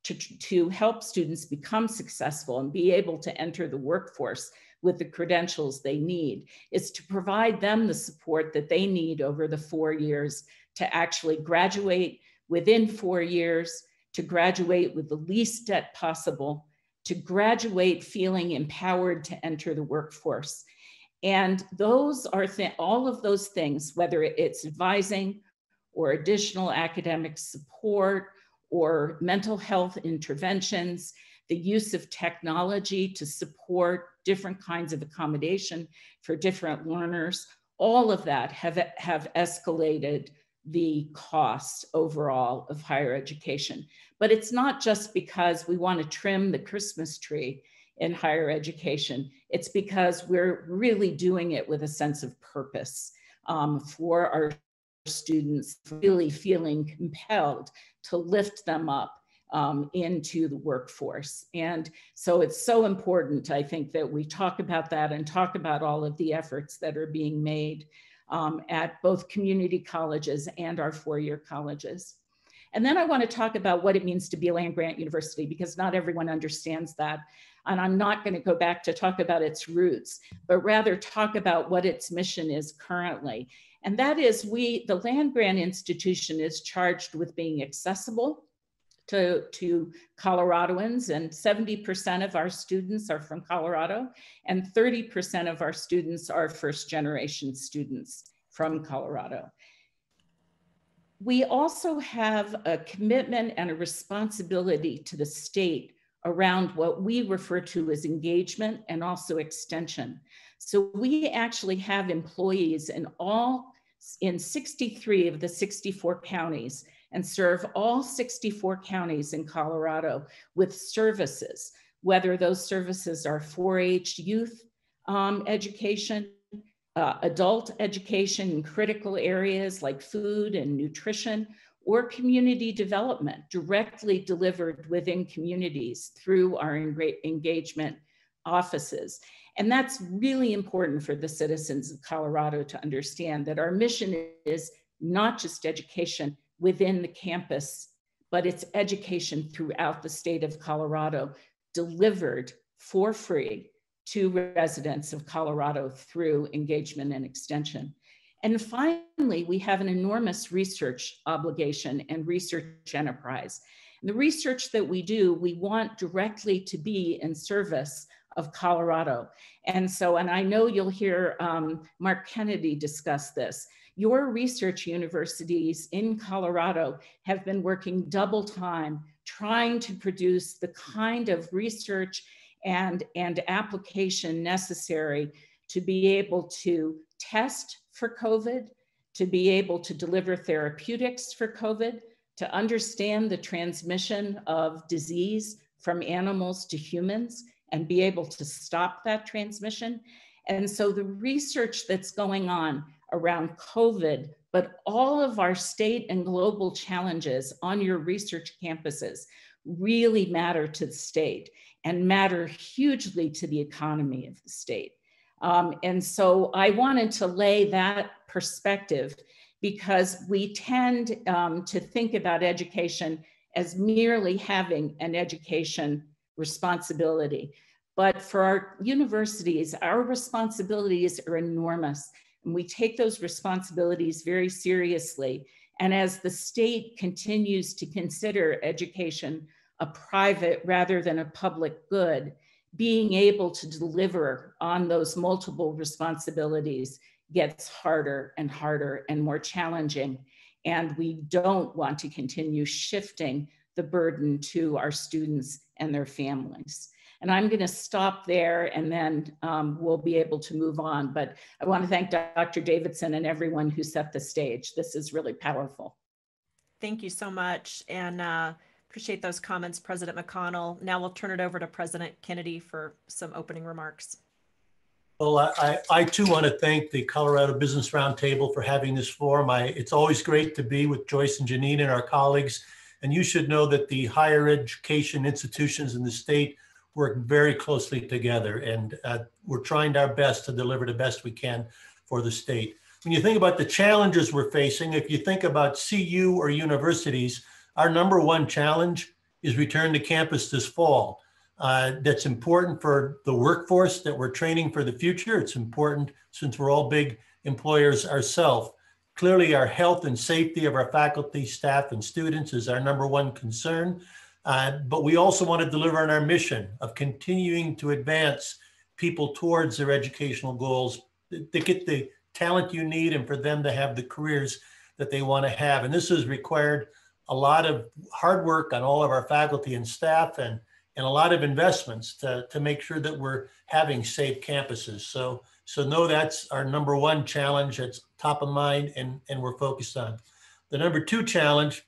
[SPEAKER 6] to, to help students become successful and be able to enter the workforce with the credentials they need is to provide them the support that they need over the four years to actually graduate within four years, to graduate with the least debt possible, to graduate feeling empowered to enter the workforce. And those are all of those things, whether it's advising or additional academic support or mental health interventions, the use of technology to support different kinds of accommodation for different learners, all of that have, have escalated the cost overall of higher education. But it's not just because we want to trim the Christmas tree in higher education. It's because we're really doing it with a sense of purpose um, for our students, really feeling compelled to lift them up um, into the workforce. And so it's so important, I think, that we talk about that and talk about all of the efforts that are being made um, at both community colleges and our four-year colleges. And then I want to talk about what it means to be a land grant university because not everyone understands that. And I'm not going to go back to talk about its roots, but rather talk about what its mission is currently. And that is we, the land grant institution is charged with being accessible, to, to Coloradoans, and 70% of our students are from Colorado, and 30% of our students are first generation students from Colorado. We also have a commitment and a responsibility to the state around what we refer to as engagement and also extension. So we actually have employees in all in 63 of the 64 counties and serve all 64 counties in Colorado with services, whether those services are 4-H youth um, education, uh, adult education in critical areas like food and nutrition, or community development directly delivered within communities through our engagement offices. And that's really important for the citizens of Colorado to understand that our mission is not just education within the campus, but it's education throughout the state of Colorado delivered for free to residents of Colorado through engagement and extension. And finally, we have an enormous research obligation and research enterprise. And the research that we do, we want directly to be in service of Colorado. And so, and I know you'll hear um, Mark Kennedy discuss this. Your research universities in Colorado have been working double time trying to produce the kind of research and, and application necessary to be able to test for COVID, to be able to deliver therapeutics for COVID, to understand the transmission of disease from animals to humans, and be able to stop that transmission. And so the research that's going on around COVID, but all of our state and global challenges on your research campuses really matter to the state and matter hugely to the economy of the state. Um, and so I wanted to lay that perspective because we tend um, to think about education as merely having an education responsibility. But for our universities, our responsibilities are enormous, and we take those responsibilities very seriously. And as the state continues to consider education a private rather than a public good, being able to deliver on those multiple responsibilities gets harder and harder and more challenging. And we don't want to continue shifting the burden to our students and their families. And I'm going to stop there and then um, we'll be able to move on. But I want to thank Dr. Davidson and everyone who set the stage. This is really powerful.
[SPEAKER 1] Thank you so much. And uh, appreciate those comments, President McConnell. Now we'll turn it over to President Kennedy for some opening remarks.
[SPEAKER 7] Well, I, I too want to thank the Colorado Business Roundtable for having this forum. I, it's always great to be with Joyce and Janine and our colleagues. And you should know that the higher education institutions in the state work very closely together. And uh, we're trying our best to deliver the best we can for the state. When you think about the challenges we're facing, if you think about CU or universities, our number one challenge is return to campus this fall. Uh, that's important for the workforce that we're training for the future. It's important since we're all big employers ourselves. Clearly, our health and safety of our faculty, staff, and students is our number one concern. Uh, but we also want to deliver on our mission of continuing to advance people towards their educational goals to get the talent you need and for them to have the careers that they want to have. And this has required a lot of hard work on all of our faculty and staff and and a lot of investments to, to make sure that we're having safe campuses. So, so know that's our number one challenge. It's top of mind and, and we're focused on. The number two challenge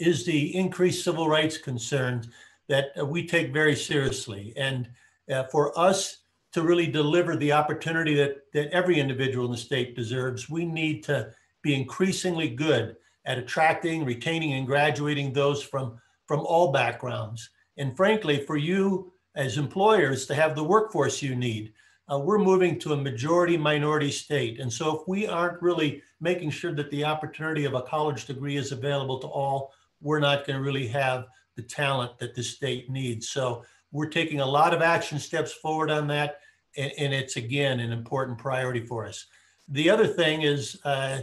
[SPEAKER 7] is the increased civil rights concerns that we take very seriously. And uh, for us to really deliver the opportunity that, that every individual in the state deserves, we need to be increasingly good at attracting, retaining, and graduating those from, from all backgrounds and frankly, for you as employers to have the workforce you need. Uh, we're moving to a majority minority state. And so if we aren't really making sure that the opportunity of a college degree is available to all, we're not going to really have the talent that the state needs. So we're taking a lot of action steps forward on that. And, and it's again an important priority for us. The other thing is, uh,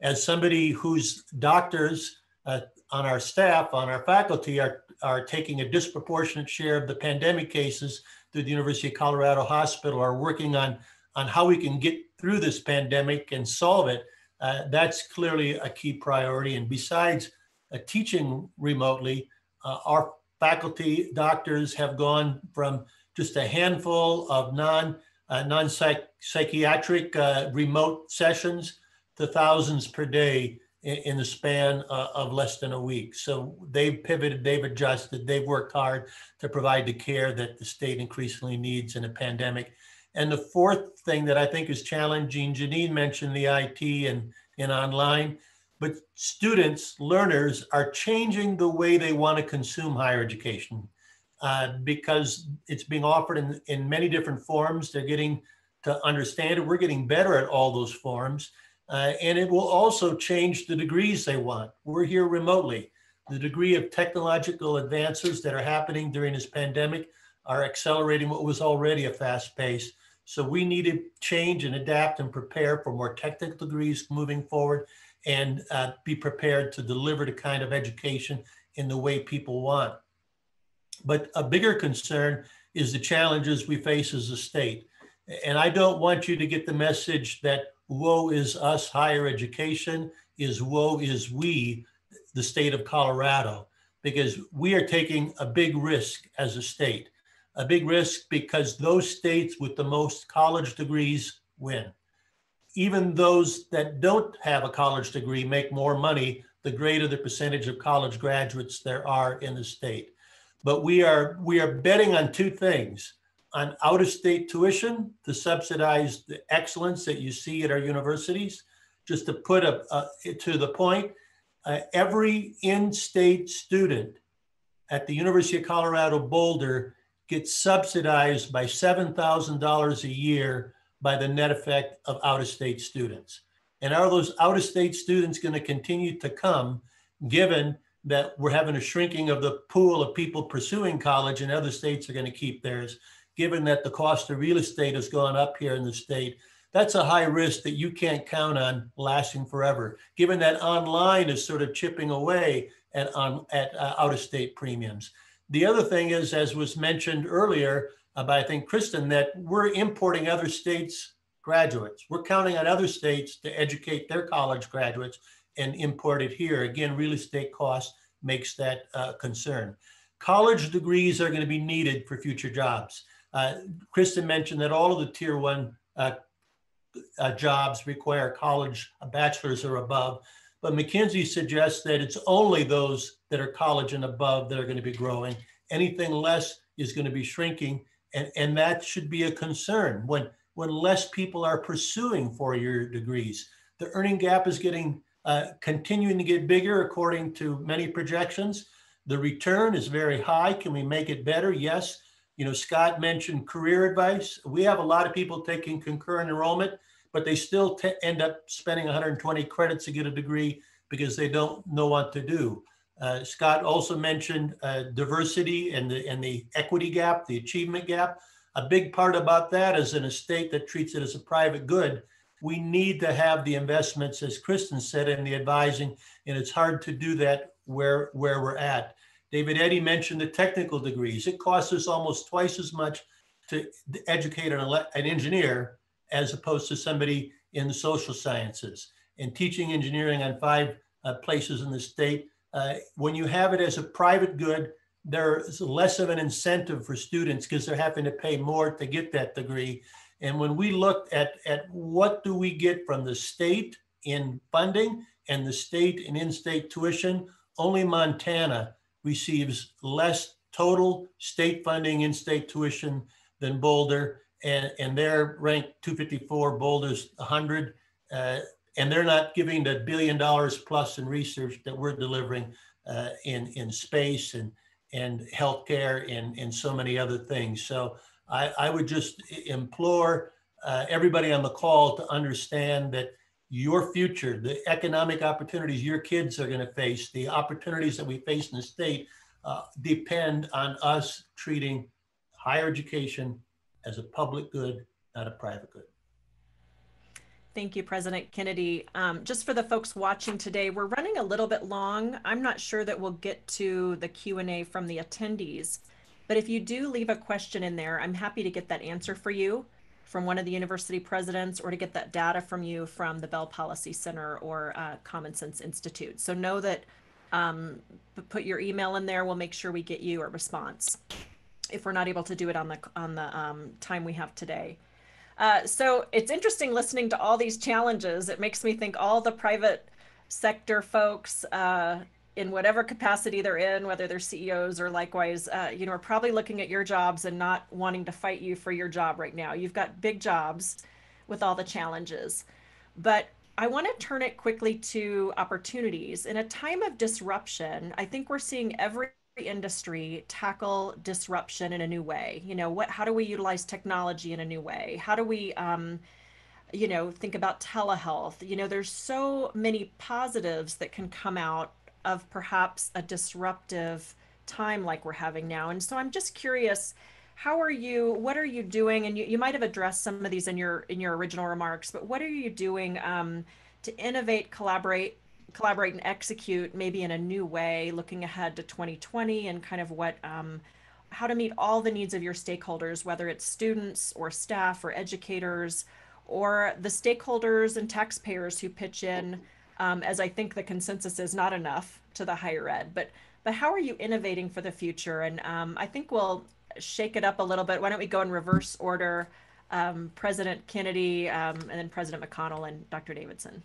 [SPEAKER 7] as somebody whose doctors uh, on our staff, on our faculty are, are taking a disproportionate share of the pandemic cases through the University of Colorado Hospital, are working on, on how we can get through this pandemic and solve it. Uh, that's clearly a key priority. And besides teaching remotely, uh, our faculty doctors have gone from just a handful of non uh, non psychiatric uh, remote sessions to thousands per day in, in the span uh, of less than a week. So they've pivoted, they've adjusted, they've worked hard to provide the care that the state increasingly needs in a pandemic. And the fourth thing that I think is challenging, Janine mentioned the IT and, and online but students, learners are changing the way they want to consume higher education uh, because it's being offered in, in many different forms. They're getting to understand it. We're getting better at all those forms. Uh, and it will also change the degrees they want. We're here remotely. The degree of technological advances that are happening during this pandemic are accelerating what was already a fast pace. So we need to change and adapt and prepare for more technical degrees moving forward and uh, be prepared to deliver the kind of education in the way people want. But a bigger concern is the challenges we face as a state. And I don't want you to get the message that woe is us, higher education, is woe is we, the state of Colorado, because we are taking a big risk as a state. A big risk because those states with the most college degrees win even those that don't have a college degree make more money the greater the percentage of college graduates there are in the state. But we are we are betting on two things: on out-of-state tuition to subsidize the excellence that you see at our universities. Just to put a, a to the point, uh, every in-state student at the University of Colorado Boulder gets subsidized by seven thousand dollars a year by the net effect of out of state students. And are those out of state students going to continue to come given that we're having a shrinking of the pool of people pursuing college and other states are going to keep theirs, given that the cost of real estate has gone up here in the state? That's a high risk that you can't count on lasting forever, given that online is sort of chipping away at, on, at uh, out of state premiums. The other thing is, as was mentioned earlier, uh, by I think Kristin, that we're importing other states' graduates. We're counting on other states to educate their college graduates and import it here. Again, real estate cost makes that uh, concern. College degrees are going to be needed for future jobs. Uh, Kristin mentioned that all of the tier one uh, uh jobs require college, a bachelor's or above. But McKinsey suggests that it's only those that are college and above that are going to be growing. Anything less is going to be shrinking and, and that should be a concern when, when less people are pursuing four-year degrees. The earning gap is getting uh, continuing to get bigger according to many projections. The return is very high. Can we make it better? Yes. You know, Scott mentioned career advice. We have a lot of people taking concurrent enrollment, but they still end up spending 120 credits to get a degree because they don't know what to do. Uh, Scott also mentioned uh, diversity and the, and the equity gap, the achievement gap. A big part about that is in a state that treats it as a private good, we need to have the investments, as Kristin said, in the advising, and it's hard to do that where, where we're at. David Eddy mentioned the technical degrees. It costs us almost twice as much to educate an, an engineer as opposed to somebody in the social sciences. And teaching engineering on five uh, places in the state uh, when you have it as a private good, there's less of an incentive for students because they're having to pay more to get that degree. And when we looked at, at what do we get from the state in funding and the state in in-state tuition, only Montana receives less total state funding in-state tuition than Boulder. And, and they're ranked 254, Boulder's 100. Uh, and they're not giving the billion dollars plus in research that we're delivering uh, in in space and and healthcare and and so many other things. So I, I would just implore uh, everybody on the call to understand that your future, the economic opportunities your kids are going to face, the opportunities that we face in the state, uh, depend on us treating higher education as a public good, not a private good.
[SPEAKER 1] Thank you, President Kennedy. Um, just for the folks watching today, we're running a little bit long. I'm not sure that we'll get to the Q&A from the attendees, but if you do leave a question in there, I'm happy to get that answer for you from one of the university presidents or to get that data from you from the Bell Policy Center or uh, Common Sense Institute. So know that um, put your email in there. We'll make sure we get you a response if we're not able to do it on the on the um, time we have today. Uh, so it's interesting listening to all these challenges. It makes me think all the private sector folks, uh, in whatever capacity they're in, whether they're CEOs or likewise, uh, you know, are probably looking at your jobs and not wanting to fight you for your job right now. You've got big jobs with all the challenges. But I want to turn it quickly to opportunities. In a time of disruption, I think we're seeing every industry tackle disruption in a new way? You know what how do we utilize technology in a new way? How do we um, you know think about telehealth? You know there's so many positives that can come out of perhaps a disruptive time like we're having now. And so i'm just curious how are you what are you doing? And you, you might have addressed some of these in your in your original remarks but what are you doing um, to innovate collaborate collaborate and execute maybe in a new way, looking ahead to 2020 and kind of what, um, how to meet all the needs of your stakeholders, whether it's students or staff or educators or the stakeholders and taxpayers who pitch in, um, as I think the consensus is not enough to the higher ed. But but how are you innovating for the future? And um, I think we'll shake it up a little bit. Why don't we go in reverse order? Um, President Kennedy, um, and then President McConnell and Dr. Davidson.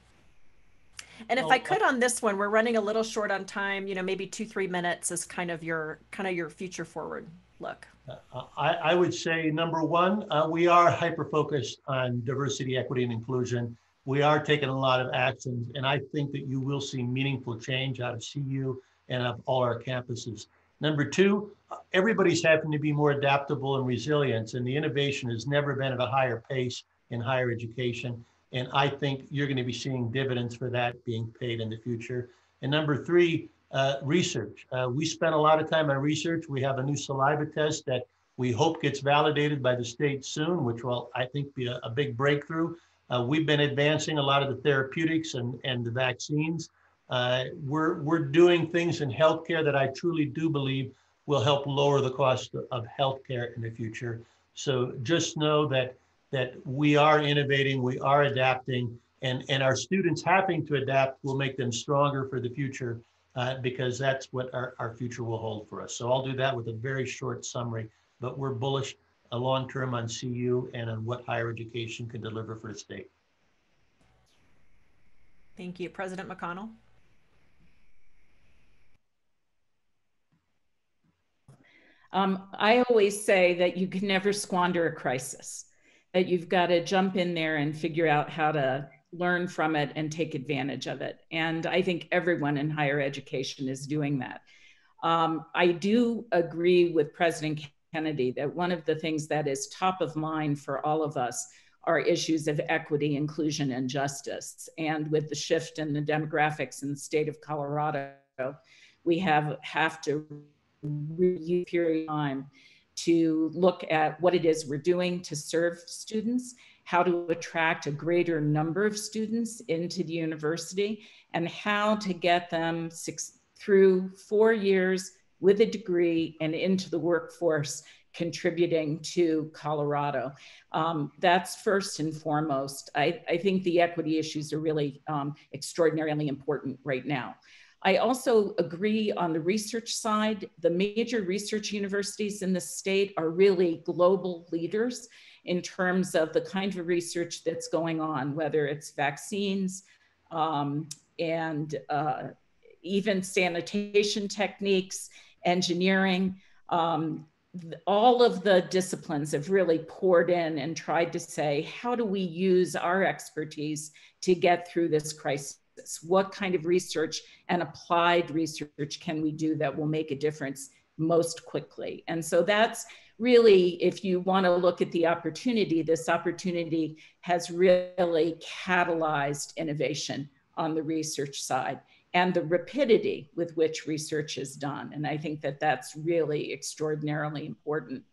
[SPEAKER 1] And if I could on this one, we're running a little short on time, you know, maybe two, three minutes is kind of your, kind of your future forward look.
[SPEAKER 7] Uh, I, I would say number one, uh, we are hyper focused on diversity, equity, and inclusion. We are taking a lot of actions, and I think that you will see meaningful change out of CU and of all our campuses. Number two, uh, everybody's having to be more adaptable and resilient, and the innovation has never been at a higher pace in higher education. And I think you're going to be seeing dividends for that being paid in the future. And number three, uh, research. Uh, we spent a lot of time on research. We have a new saliva test that we hope gets validated by the state soon, which will, I think, be a, a big breakthrough. Uh, we've been advancing a lot of the therapeutics and, and the vaccines. Uh, we're, we're doing things in healthcare that I truly do believe will help lower the cost of healthcare in the future. So just know that that we are innovating, we are adapting, and, and our students having to adapt will make them stronger for the future uh, because that's what our, our future will hold for us. So I'll do that with a very short summary, but we're bullish a long term on CU and on what higher education can deliver for the state.
[SPEAKER 1] Thank you. President McConnell.
[SPEAKER 6] Um, I always say that you can never squander a crisis that you've got to jump in there and figure out how to learn from it and take advantage of it. And I think everyone in higher education is doing that. Um, I do agree with President Kennedy that one of the things that is top of mind for all of us are issues of equity, inclusion, and justice. And with the shift in the demographics in the state of Colorado, we have have to review period of time to look at what it is we're doing to serve students, how to attract a greater number of students into the university, and how to get them six, through four years with a degree and into the workforce contributing to Colorado. Um, that's first and foremost. I, I, think the equity issues are really um, extraordinarily important right now. I also agree on the research side. The major research universities in the state are really global leaders in terms of the kind of research that's going on, whether it's vaccines um, and uh, even sanitation techniques, engineering. Um, all of the disciplines have really poured in and tried to say, how do we use our expertise to get through this crisis? What kind of research and applied research can we do that will make a difference most quickly? And so that's really, if you want to look at the opportunity, this opportunity has really catalyzed innovation on the research side and the rapidity with which research is done. And I think that that's really extraordinarily important.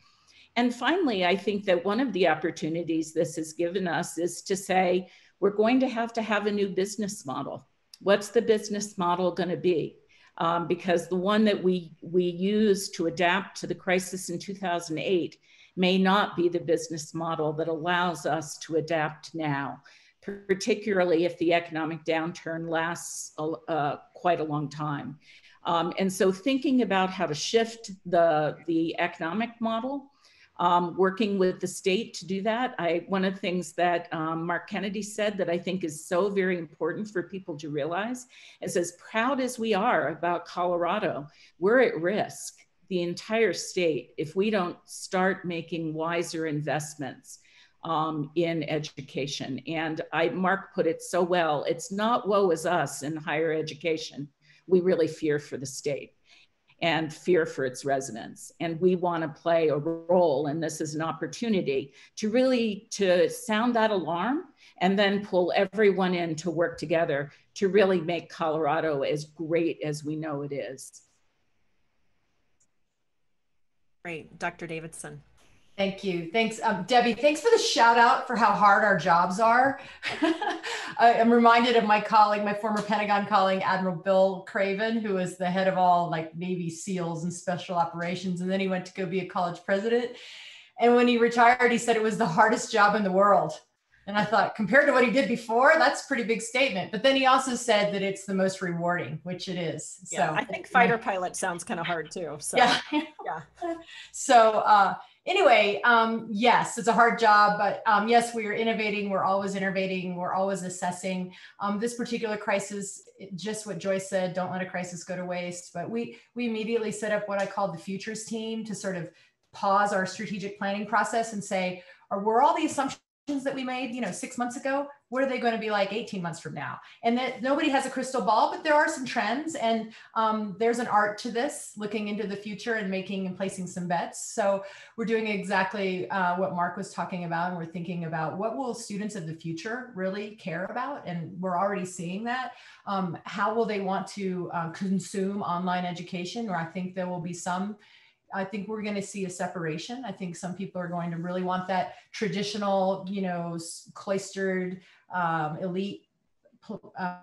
[SPEAKER 6] And finally, I think that one of the opportunities this has given us is to say, we're going to have to have a new business model. What's the business model going to be? Um, because the one that we, we used to adapt to the crisis in 2008 may not be the business model that allows us to adapt now, particularly if the economic downturn lasts uh, quite a long time. Um, and so thinking about how to shift the, the economic model um, working with the state to do that. I, one of the things that um, Mark Kennedy said that I think is so very important for people to realize is as proud as we are about Colorado, we're at risk, the entire state, if we don't start making wiser investments um, in education. And I, Mark put it so well, it's not woe is us in higher education. We really fear for the state and fear for its residents. And we want to play a role, and this is an opportunity to really to sound that alarm and then pull everyone in to work together to really make Colorado as great as we know it is.
[SPEAKER 1] Great, Dr. Davidson.
[SPEAKER 5] Thank you. Thanks, um, Debbie. Thanks for the shout out for how hard our jobs are. (laughs) I am reminded of my colleague, my former Pentagon colleague, Admiral Bill McRaven, who was the head of all like Navy SEALs and special operations. And then he went to go be a college president. And when he retired, he said it was the hardest job in the world. And I thought, compared to what he did before, that's a pretty big statement. But then he also said that it's the most rewarding, which it is.
[SPEAKER 1] Yeah, so I think fighter pilot sounds kind of hard too. So
[SPEAKER 5] yeah. yeah. (laughs) So uh, anyway, um, yes, it's a hard job, but um, yes, we are innovating. We're always innovating. We're always assessing. Um, this particular crisis, just what Joyce said, don't let a crisis go to waste. But we we immediately set up what I called the futures team to sort of pause our strategic planning process and say, are were all the assumptions that we made, you know, six months ago, what are they going to be like 18 months from now? And that nobody has a crystal ball, but there are some trends and um, there's an art to this, looking into the future and making and placing some bets. So we're doing exactly uh, what Mark was talking about. And we're thinking about what will students of the future really care about? And we're already seeing that. Um, how will they want to uh, consume online education? Or I think there will be some I think we're going to see a separation. I think some people are going to really want that traditional, you know, cloistered, um, elite,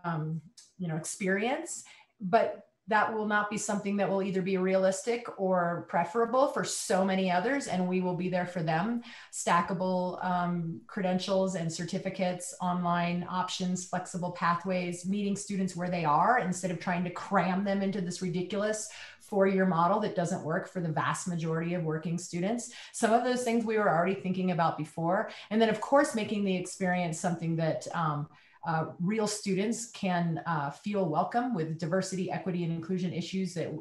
[SPEAKER 5] um, you know, experience. But that will not be something that will either be realistic or preferable for so many others and we will be there for them stackable um, credentials and certificates online options flexible pathways meeting students where they are instead of trying to cram them into this ridiculous four-year model that doesn't work for the vast majority of working students. Some of those things we were already thinking about before. And then of course, making the experience something that um, uh, real students can uh, feel welcome with diversity, equity, and inclusion issues that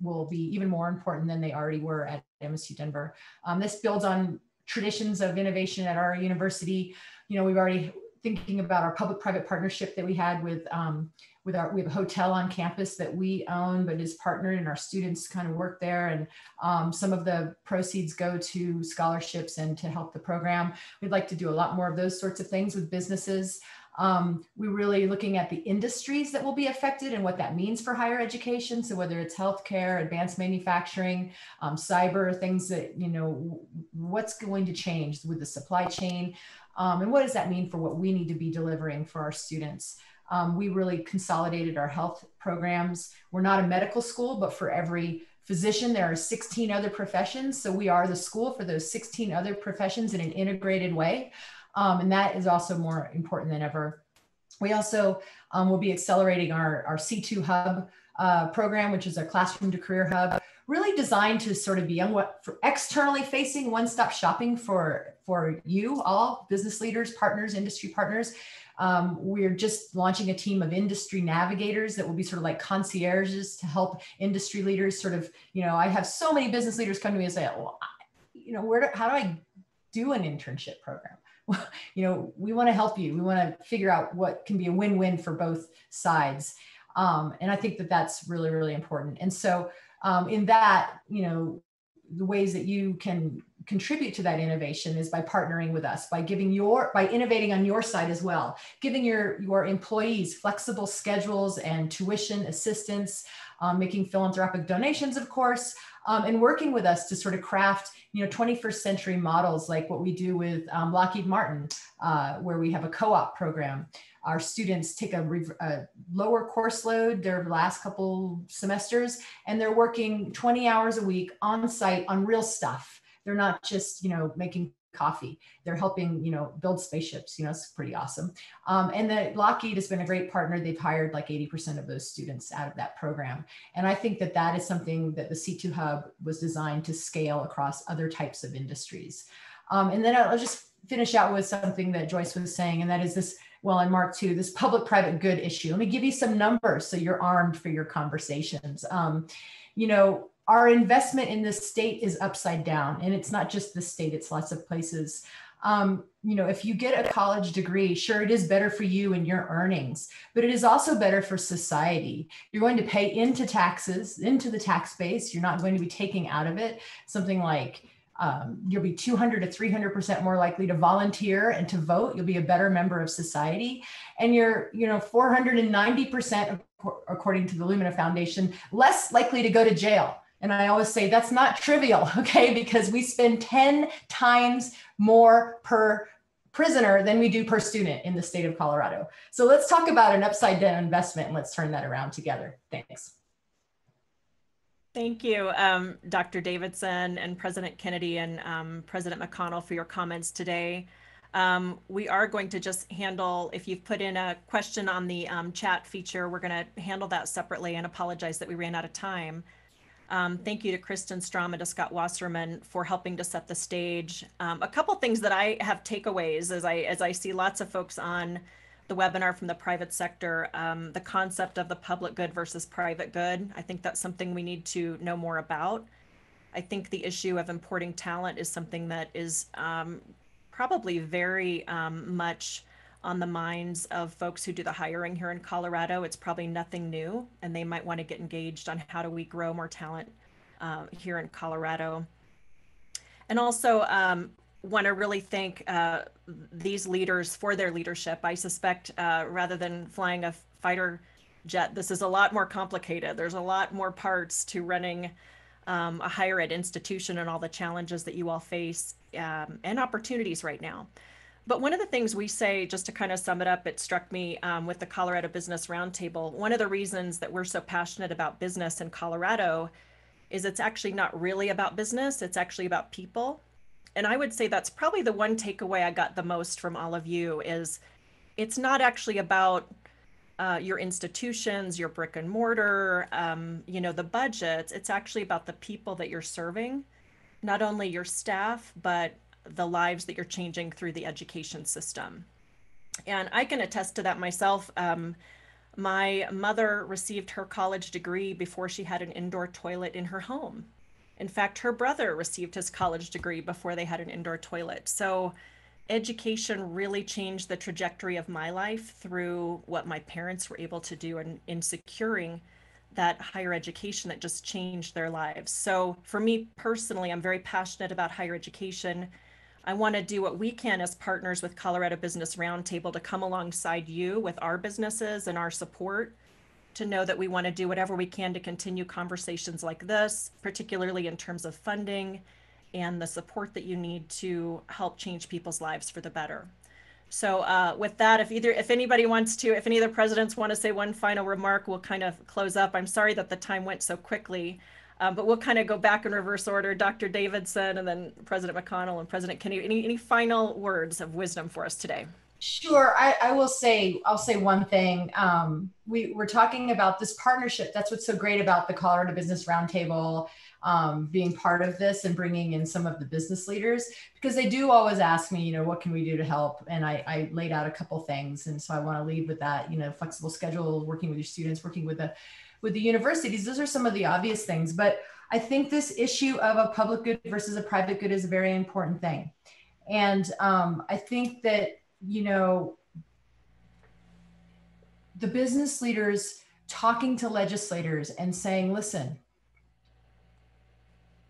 [SPEAKER 5] will be even more important than they already were at MSU Denver. Um, this builds on traditions of innovation at our university. You know, we've already thinking about our public-private partnership that we had with um, with our we have a hotel on campus that we own but is partnered and our students kind of work there. And um, some of the proceeds go to scholarships and to help the program. We'd like to do a lot more of those sorts of things with businesses. Um, we're really looking at the industries that will be affected and what that means for higher education. So whether it's healthcare, advanced manufacturing, um, cyber, things that, you know, what's going to change with the supply chain, um, and what does that mean for what we need to be delivering for our students? Um, we really consolidated our health programs. We're not a medical school, but for every physician, there are 16 other professions. So we are the school for those 16 other professions in an integrated way. Um, and that is also more important than ever. We also um, will be accelerating our, our C2 Hub uh, program, which is a classroom to career hub, really designed to sort of be externally facing one-stop shopping for, for you all, business leaders, partners, industry partners. Um, we're just launching a team of industry navigators that will be sort of like concierges to help industry leaders sort of, you know, I have so many business leaders come to me and say, well, you know, where do, how do I do an internship program? (laughs) you know, we want to help you. We want to figure out what can be a win-win for both sides. Um, and I think that that's really, really important. And so um, in that, you know, the ways that you can contribute to that innovation is by partnering with us by giving your by innovating on your side as well giving your your employees flexible schedules and tuition assistance um, making philanthropic donations of course um, and working with us to sort of craft you know 21st century models like what we do with um, Lockheed Martin, uh, where we have a co-op program. Our students take a, a, lower course load their last couple semesters, and they're working 20 hours a week on site on real stuff. They're not just you know making coffee. They're helping, you know, build spaceships. You know, it's pretty awesome. Um, and the Lockheed has been a great partner. They've hired like 80% of those students out of that program. And I think that that is something that the C2 Hub was designed to scale across other types of industries. Um, and then I'll just finish out with something that Joyce was saying, and that is this, well, and Mark too, this public-private good issue. Let me give you some numbers so you're armed for your conversations. Um, you know, our investment in the state is upside down and it's not just the state it's lots of places. Um, you know if you get a college degree sure it is better for you and your earnings but it is also better for society. You're going to pay into taxes into the tax base. You're not going to be taking out of it something like um, you'll be 200 to 300% more likely to volunteer and to vote. You'll be a better member of society. And you're you know 490% according to the Lumina Foundation less likely to go to jail and I always say that's not trivial, (laughs) okay? Because we spend 10 times more per prisoner than we do per student in the state of Colorado. So let's talk about an upside down investment and let's turn that around together. Thanks.
[SPEAKER 1] Thank you, um, Dr. Davidson and President Kennedy and um, President McConnell for your comments today. Um, we are going to just handle, if you've put in a question on the um, chat feature, we're going to handle that separately and apologize that we ran out of time. Um, thank you to Kristin Strohm and to Scott Wasserman for helping to set the stage. Um, a couple things that I have takeaways as I as I see lots of folks on the webinar from the private sector, um, the concept of the public good versus private good. I think that's something we need to know more about. I think the issue of importing talent is something that is um, probably very um, much on the minds of folks who do the hiring here in Colorado. It's probably nothing new, and they might want to get engaged on how do we grow more talent uh, here in Colorado. And also um, want to really thank uh, these leaders for their leadership. I suspect uh, rather than flying a fighter jet, this is a lot more complicated. There's a lot more parts to running um, a higher ed institution and all the challenges that you all face um, and opportunities right now. But one of the things we say, just to kind of sum it up, it struck me um, with the Colorado Business Roundtable. One of the reasons that we're so passionate about business in Colorado is it's actually not really about business, it's actually about people. And I would say that's probably the one takeaway I got the most from all of you is it's not actually about uh, your institutions, your brick and mortar, um, you know, the budgets. It's actually about the people that you're serving, not only your staff, but the lives that you're changing through the education system. And I can attest to that myself. Um, my mother received her college degree before she had an indoor toilet in her home. In fact, her brother received his college degree before they had an indoor toilet. So, education really changed the trajectory of my life through what my parents were able to do in, in securing that higher education that just changed their lives. So, for me personally, I'm very passionate about higher education. I want to do what we can as partners with Colorado Business Roundtable to come alongside you with our businesses and our support to know that we want to do whatever we can to continue conversations like this, particularly in terms of funding and the support that you need to help change people's lives for the better. So uh, with that, if either if anybody wants to, if any of the presidents want to say one final remark, we'll kind of close up. I'm sorry that the time went so quickly. Um, but we'll kind of go back in reverse order. Dr. Davidson and then President McConnell and President Kennedy. Any, any final words of wisdom for us today?
[SPEAKER 5] Sure. I, I will say, I'll say one thing. Um, we, we're talking about this partnership. That's what's so great about the Colorado Business Roundtable um, being part of this and bringing in some of the business leaders because they do always ask me, you know, what can we do to help? And I, I laid out a couple things. And so I want to lead with that, you know, flexible schedule, working with your students, working with the with the universities. Those are some of the obvious things, but I think this issue of a public good versus a private good is a very important thing. And um, I think that, you know, the business leaders talking to legislators and saying, listen,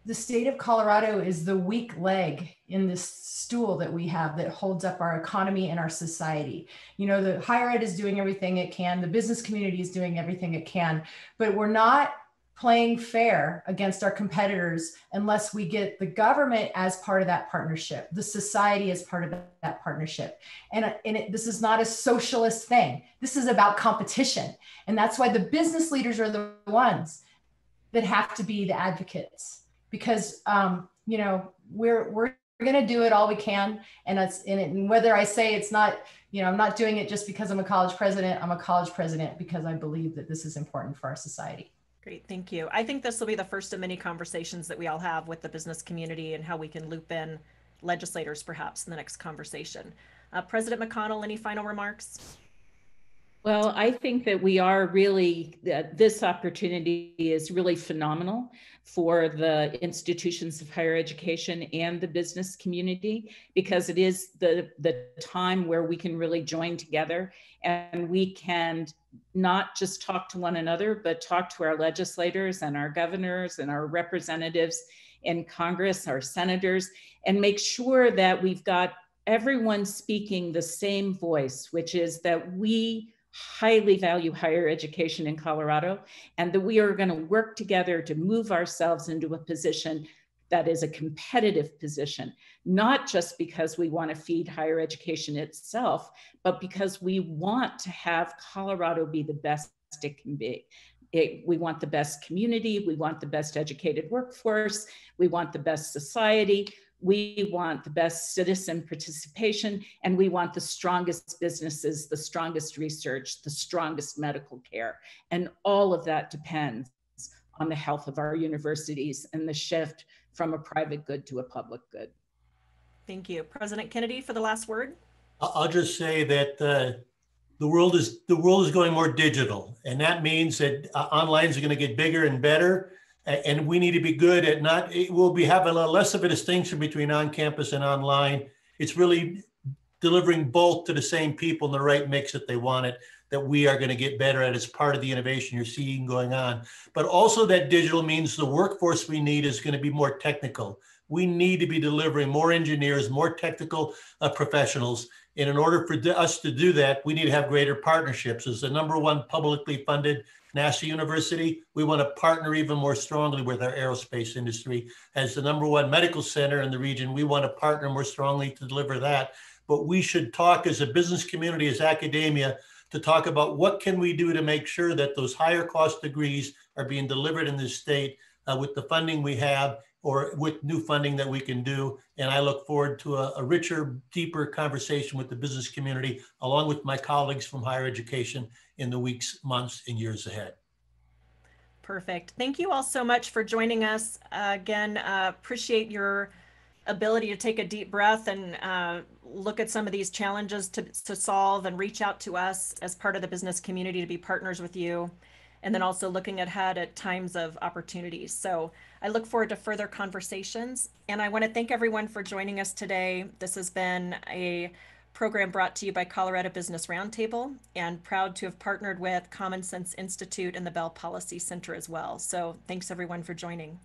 [SPEAKER 5] the state of Colorado is the weak leg in this stool that we have that holds up our economy and our society. You know, the higher ed is doing everything it can, the business community is doing everything it can, but we're not playing fair against our competitors unless we get the government as part of that partnership, the society as part of that partnership. And, and it, this is not a socialist thing. This is about competition. And that's why the business leaders are the ones that have to be the advocates because, um, you know, we're, we're going to do it all we can. And it's in it. And whether I say it's not, you know, I'm not doing it just because I'm a college president. I'm a college president because I believe that this is important for our society.
[SPEAKER 1] Great, thank you. I think this will be the first of many conversations that we all have with the business community and how we can loop in legislators perhaps in the next conversation. Uh, President McConnell, any final remarks?
[SPEAKER 6] Well, I think that we are really, uh, this opportunity is really phenomenal for the institutions of higher education and the business community because it is the, the time where we can really join together. And we can not just talk to one another, but talk to our legislators and our governors and our representatives in Congress, our senators, and make sure that we've got everyone speaking the same voice, which is that we highly value higher education in Colorado and that we are going to work together to move ourselves into a position that is a competitive position, not just because we want to feed higher education itself, but because we want to have Colorado be the best it can be. It, we want the best community, we want the best educated workforce, we want the best society, we want the best citizen participation, and we want the strongest businesses, the strongest research, the strongest medical care. And all of that depends on the health of our universities and the shift from a private good to a public good.
[SPEAKER 1] Thank you. President Kennedy for the last word.
[SPEAKER 7] I'll just say that uh, the world is the world is going more digital, and that means that uh, online is going to get bigger and better and we need to be good at not we'll be having a less of a distinction between on campus and online. It's really delivering both to the same people in the right mix that they want it that we are going to get better at as part of the innovation you're seeing going on. But also that digital means the workforce we need is going to be more technical. We need to be delivering more engineers more technical uh, professionals. And in order for us to do that we need to have greater partnerships. As the number one publicly funded NASA University, we want to partner even more strongly with our aerospace industry. As the number one medical center in the region, we want to partner more strongly to deliver that. But we should talk as a business community, as academia, to talk about what can we do to make sure that those higher cost degrees are being delivered in this state uh, with the funding we have or with new funding that we can do. And I look forward to a, a, richer, deeper conversation with the business community, along with my colleagues from higher education in the weeks, months, and years ahead.
[SPEAKER 1] Perfect. Thank you all so much for joining us. Uh, again, uh, appreciate your ability to take a deep breath and uh, look at some of these challenges to, to solve and reach out to us as part of the business community to be partners with you and then also looking ahead at times of opportunities. So I look forward to further conversations. And I want to thank everyone for joining us today. This has been a program brought to you by Colorado Business Roundtable and proud to have partnered with Common Sense Institute and the Bell Policy Center as well. So thanks everyone for joining.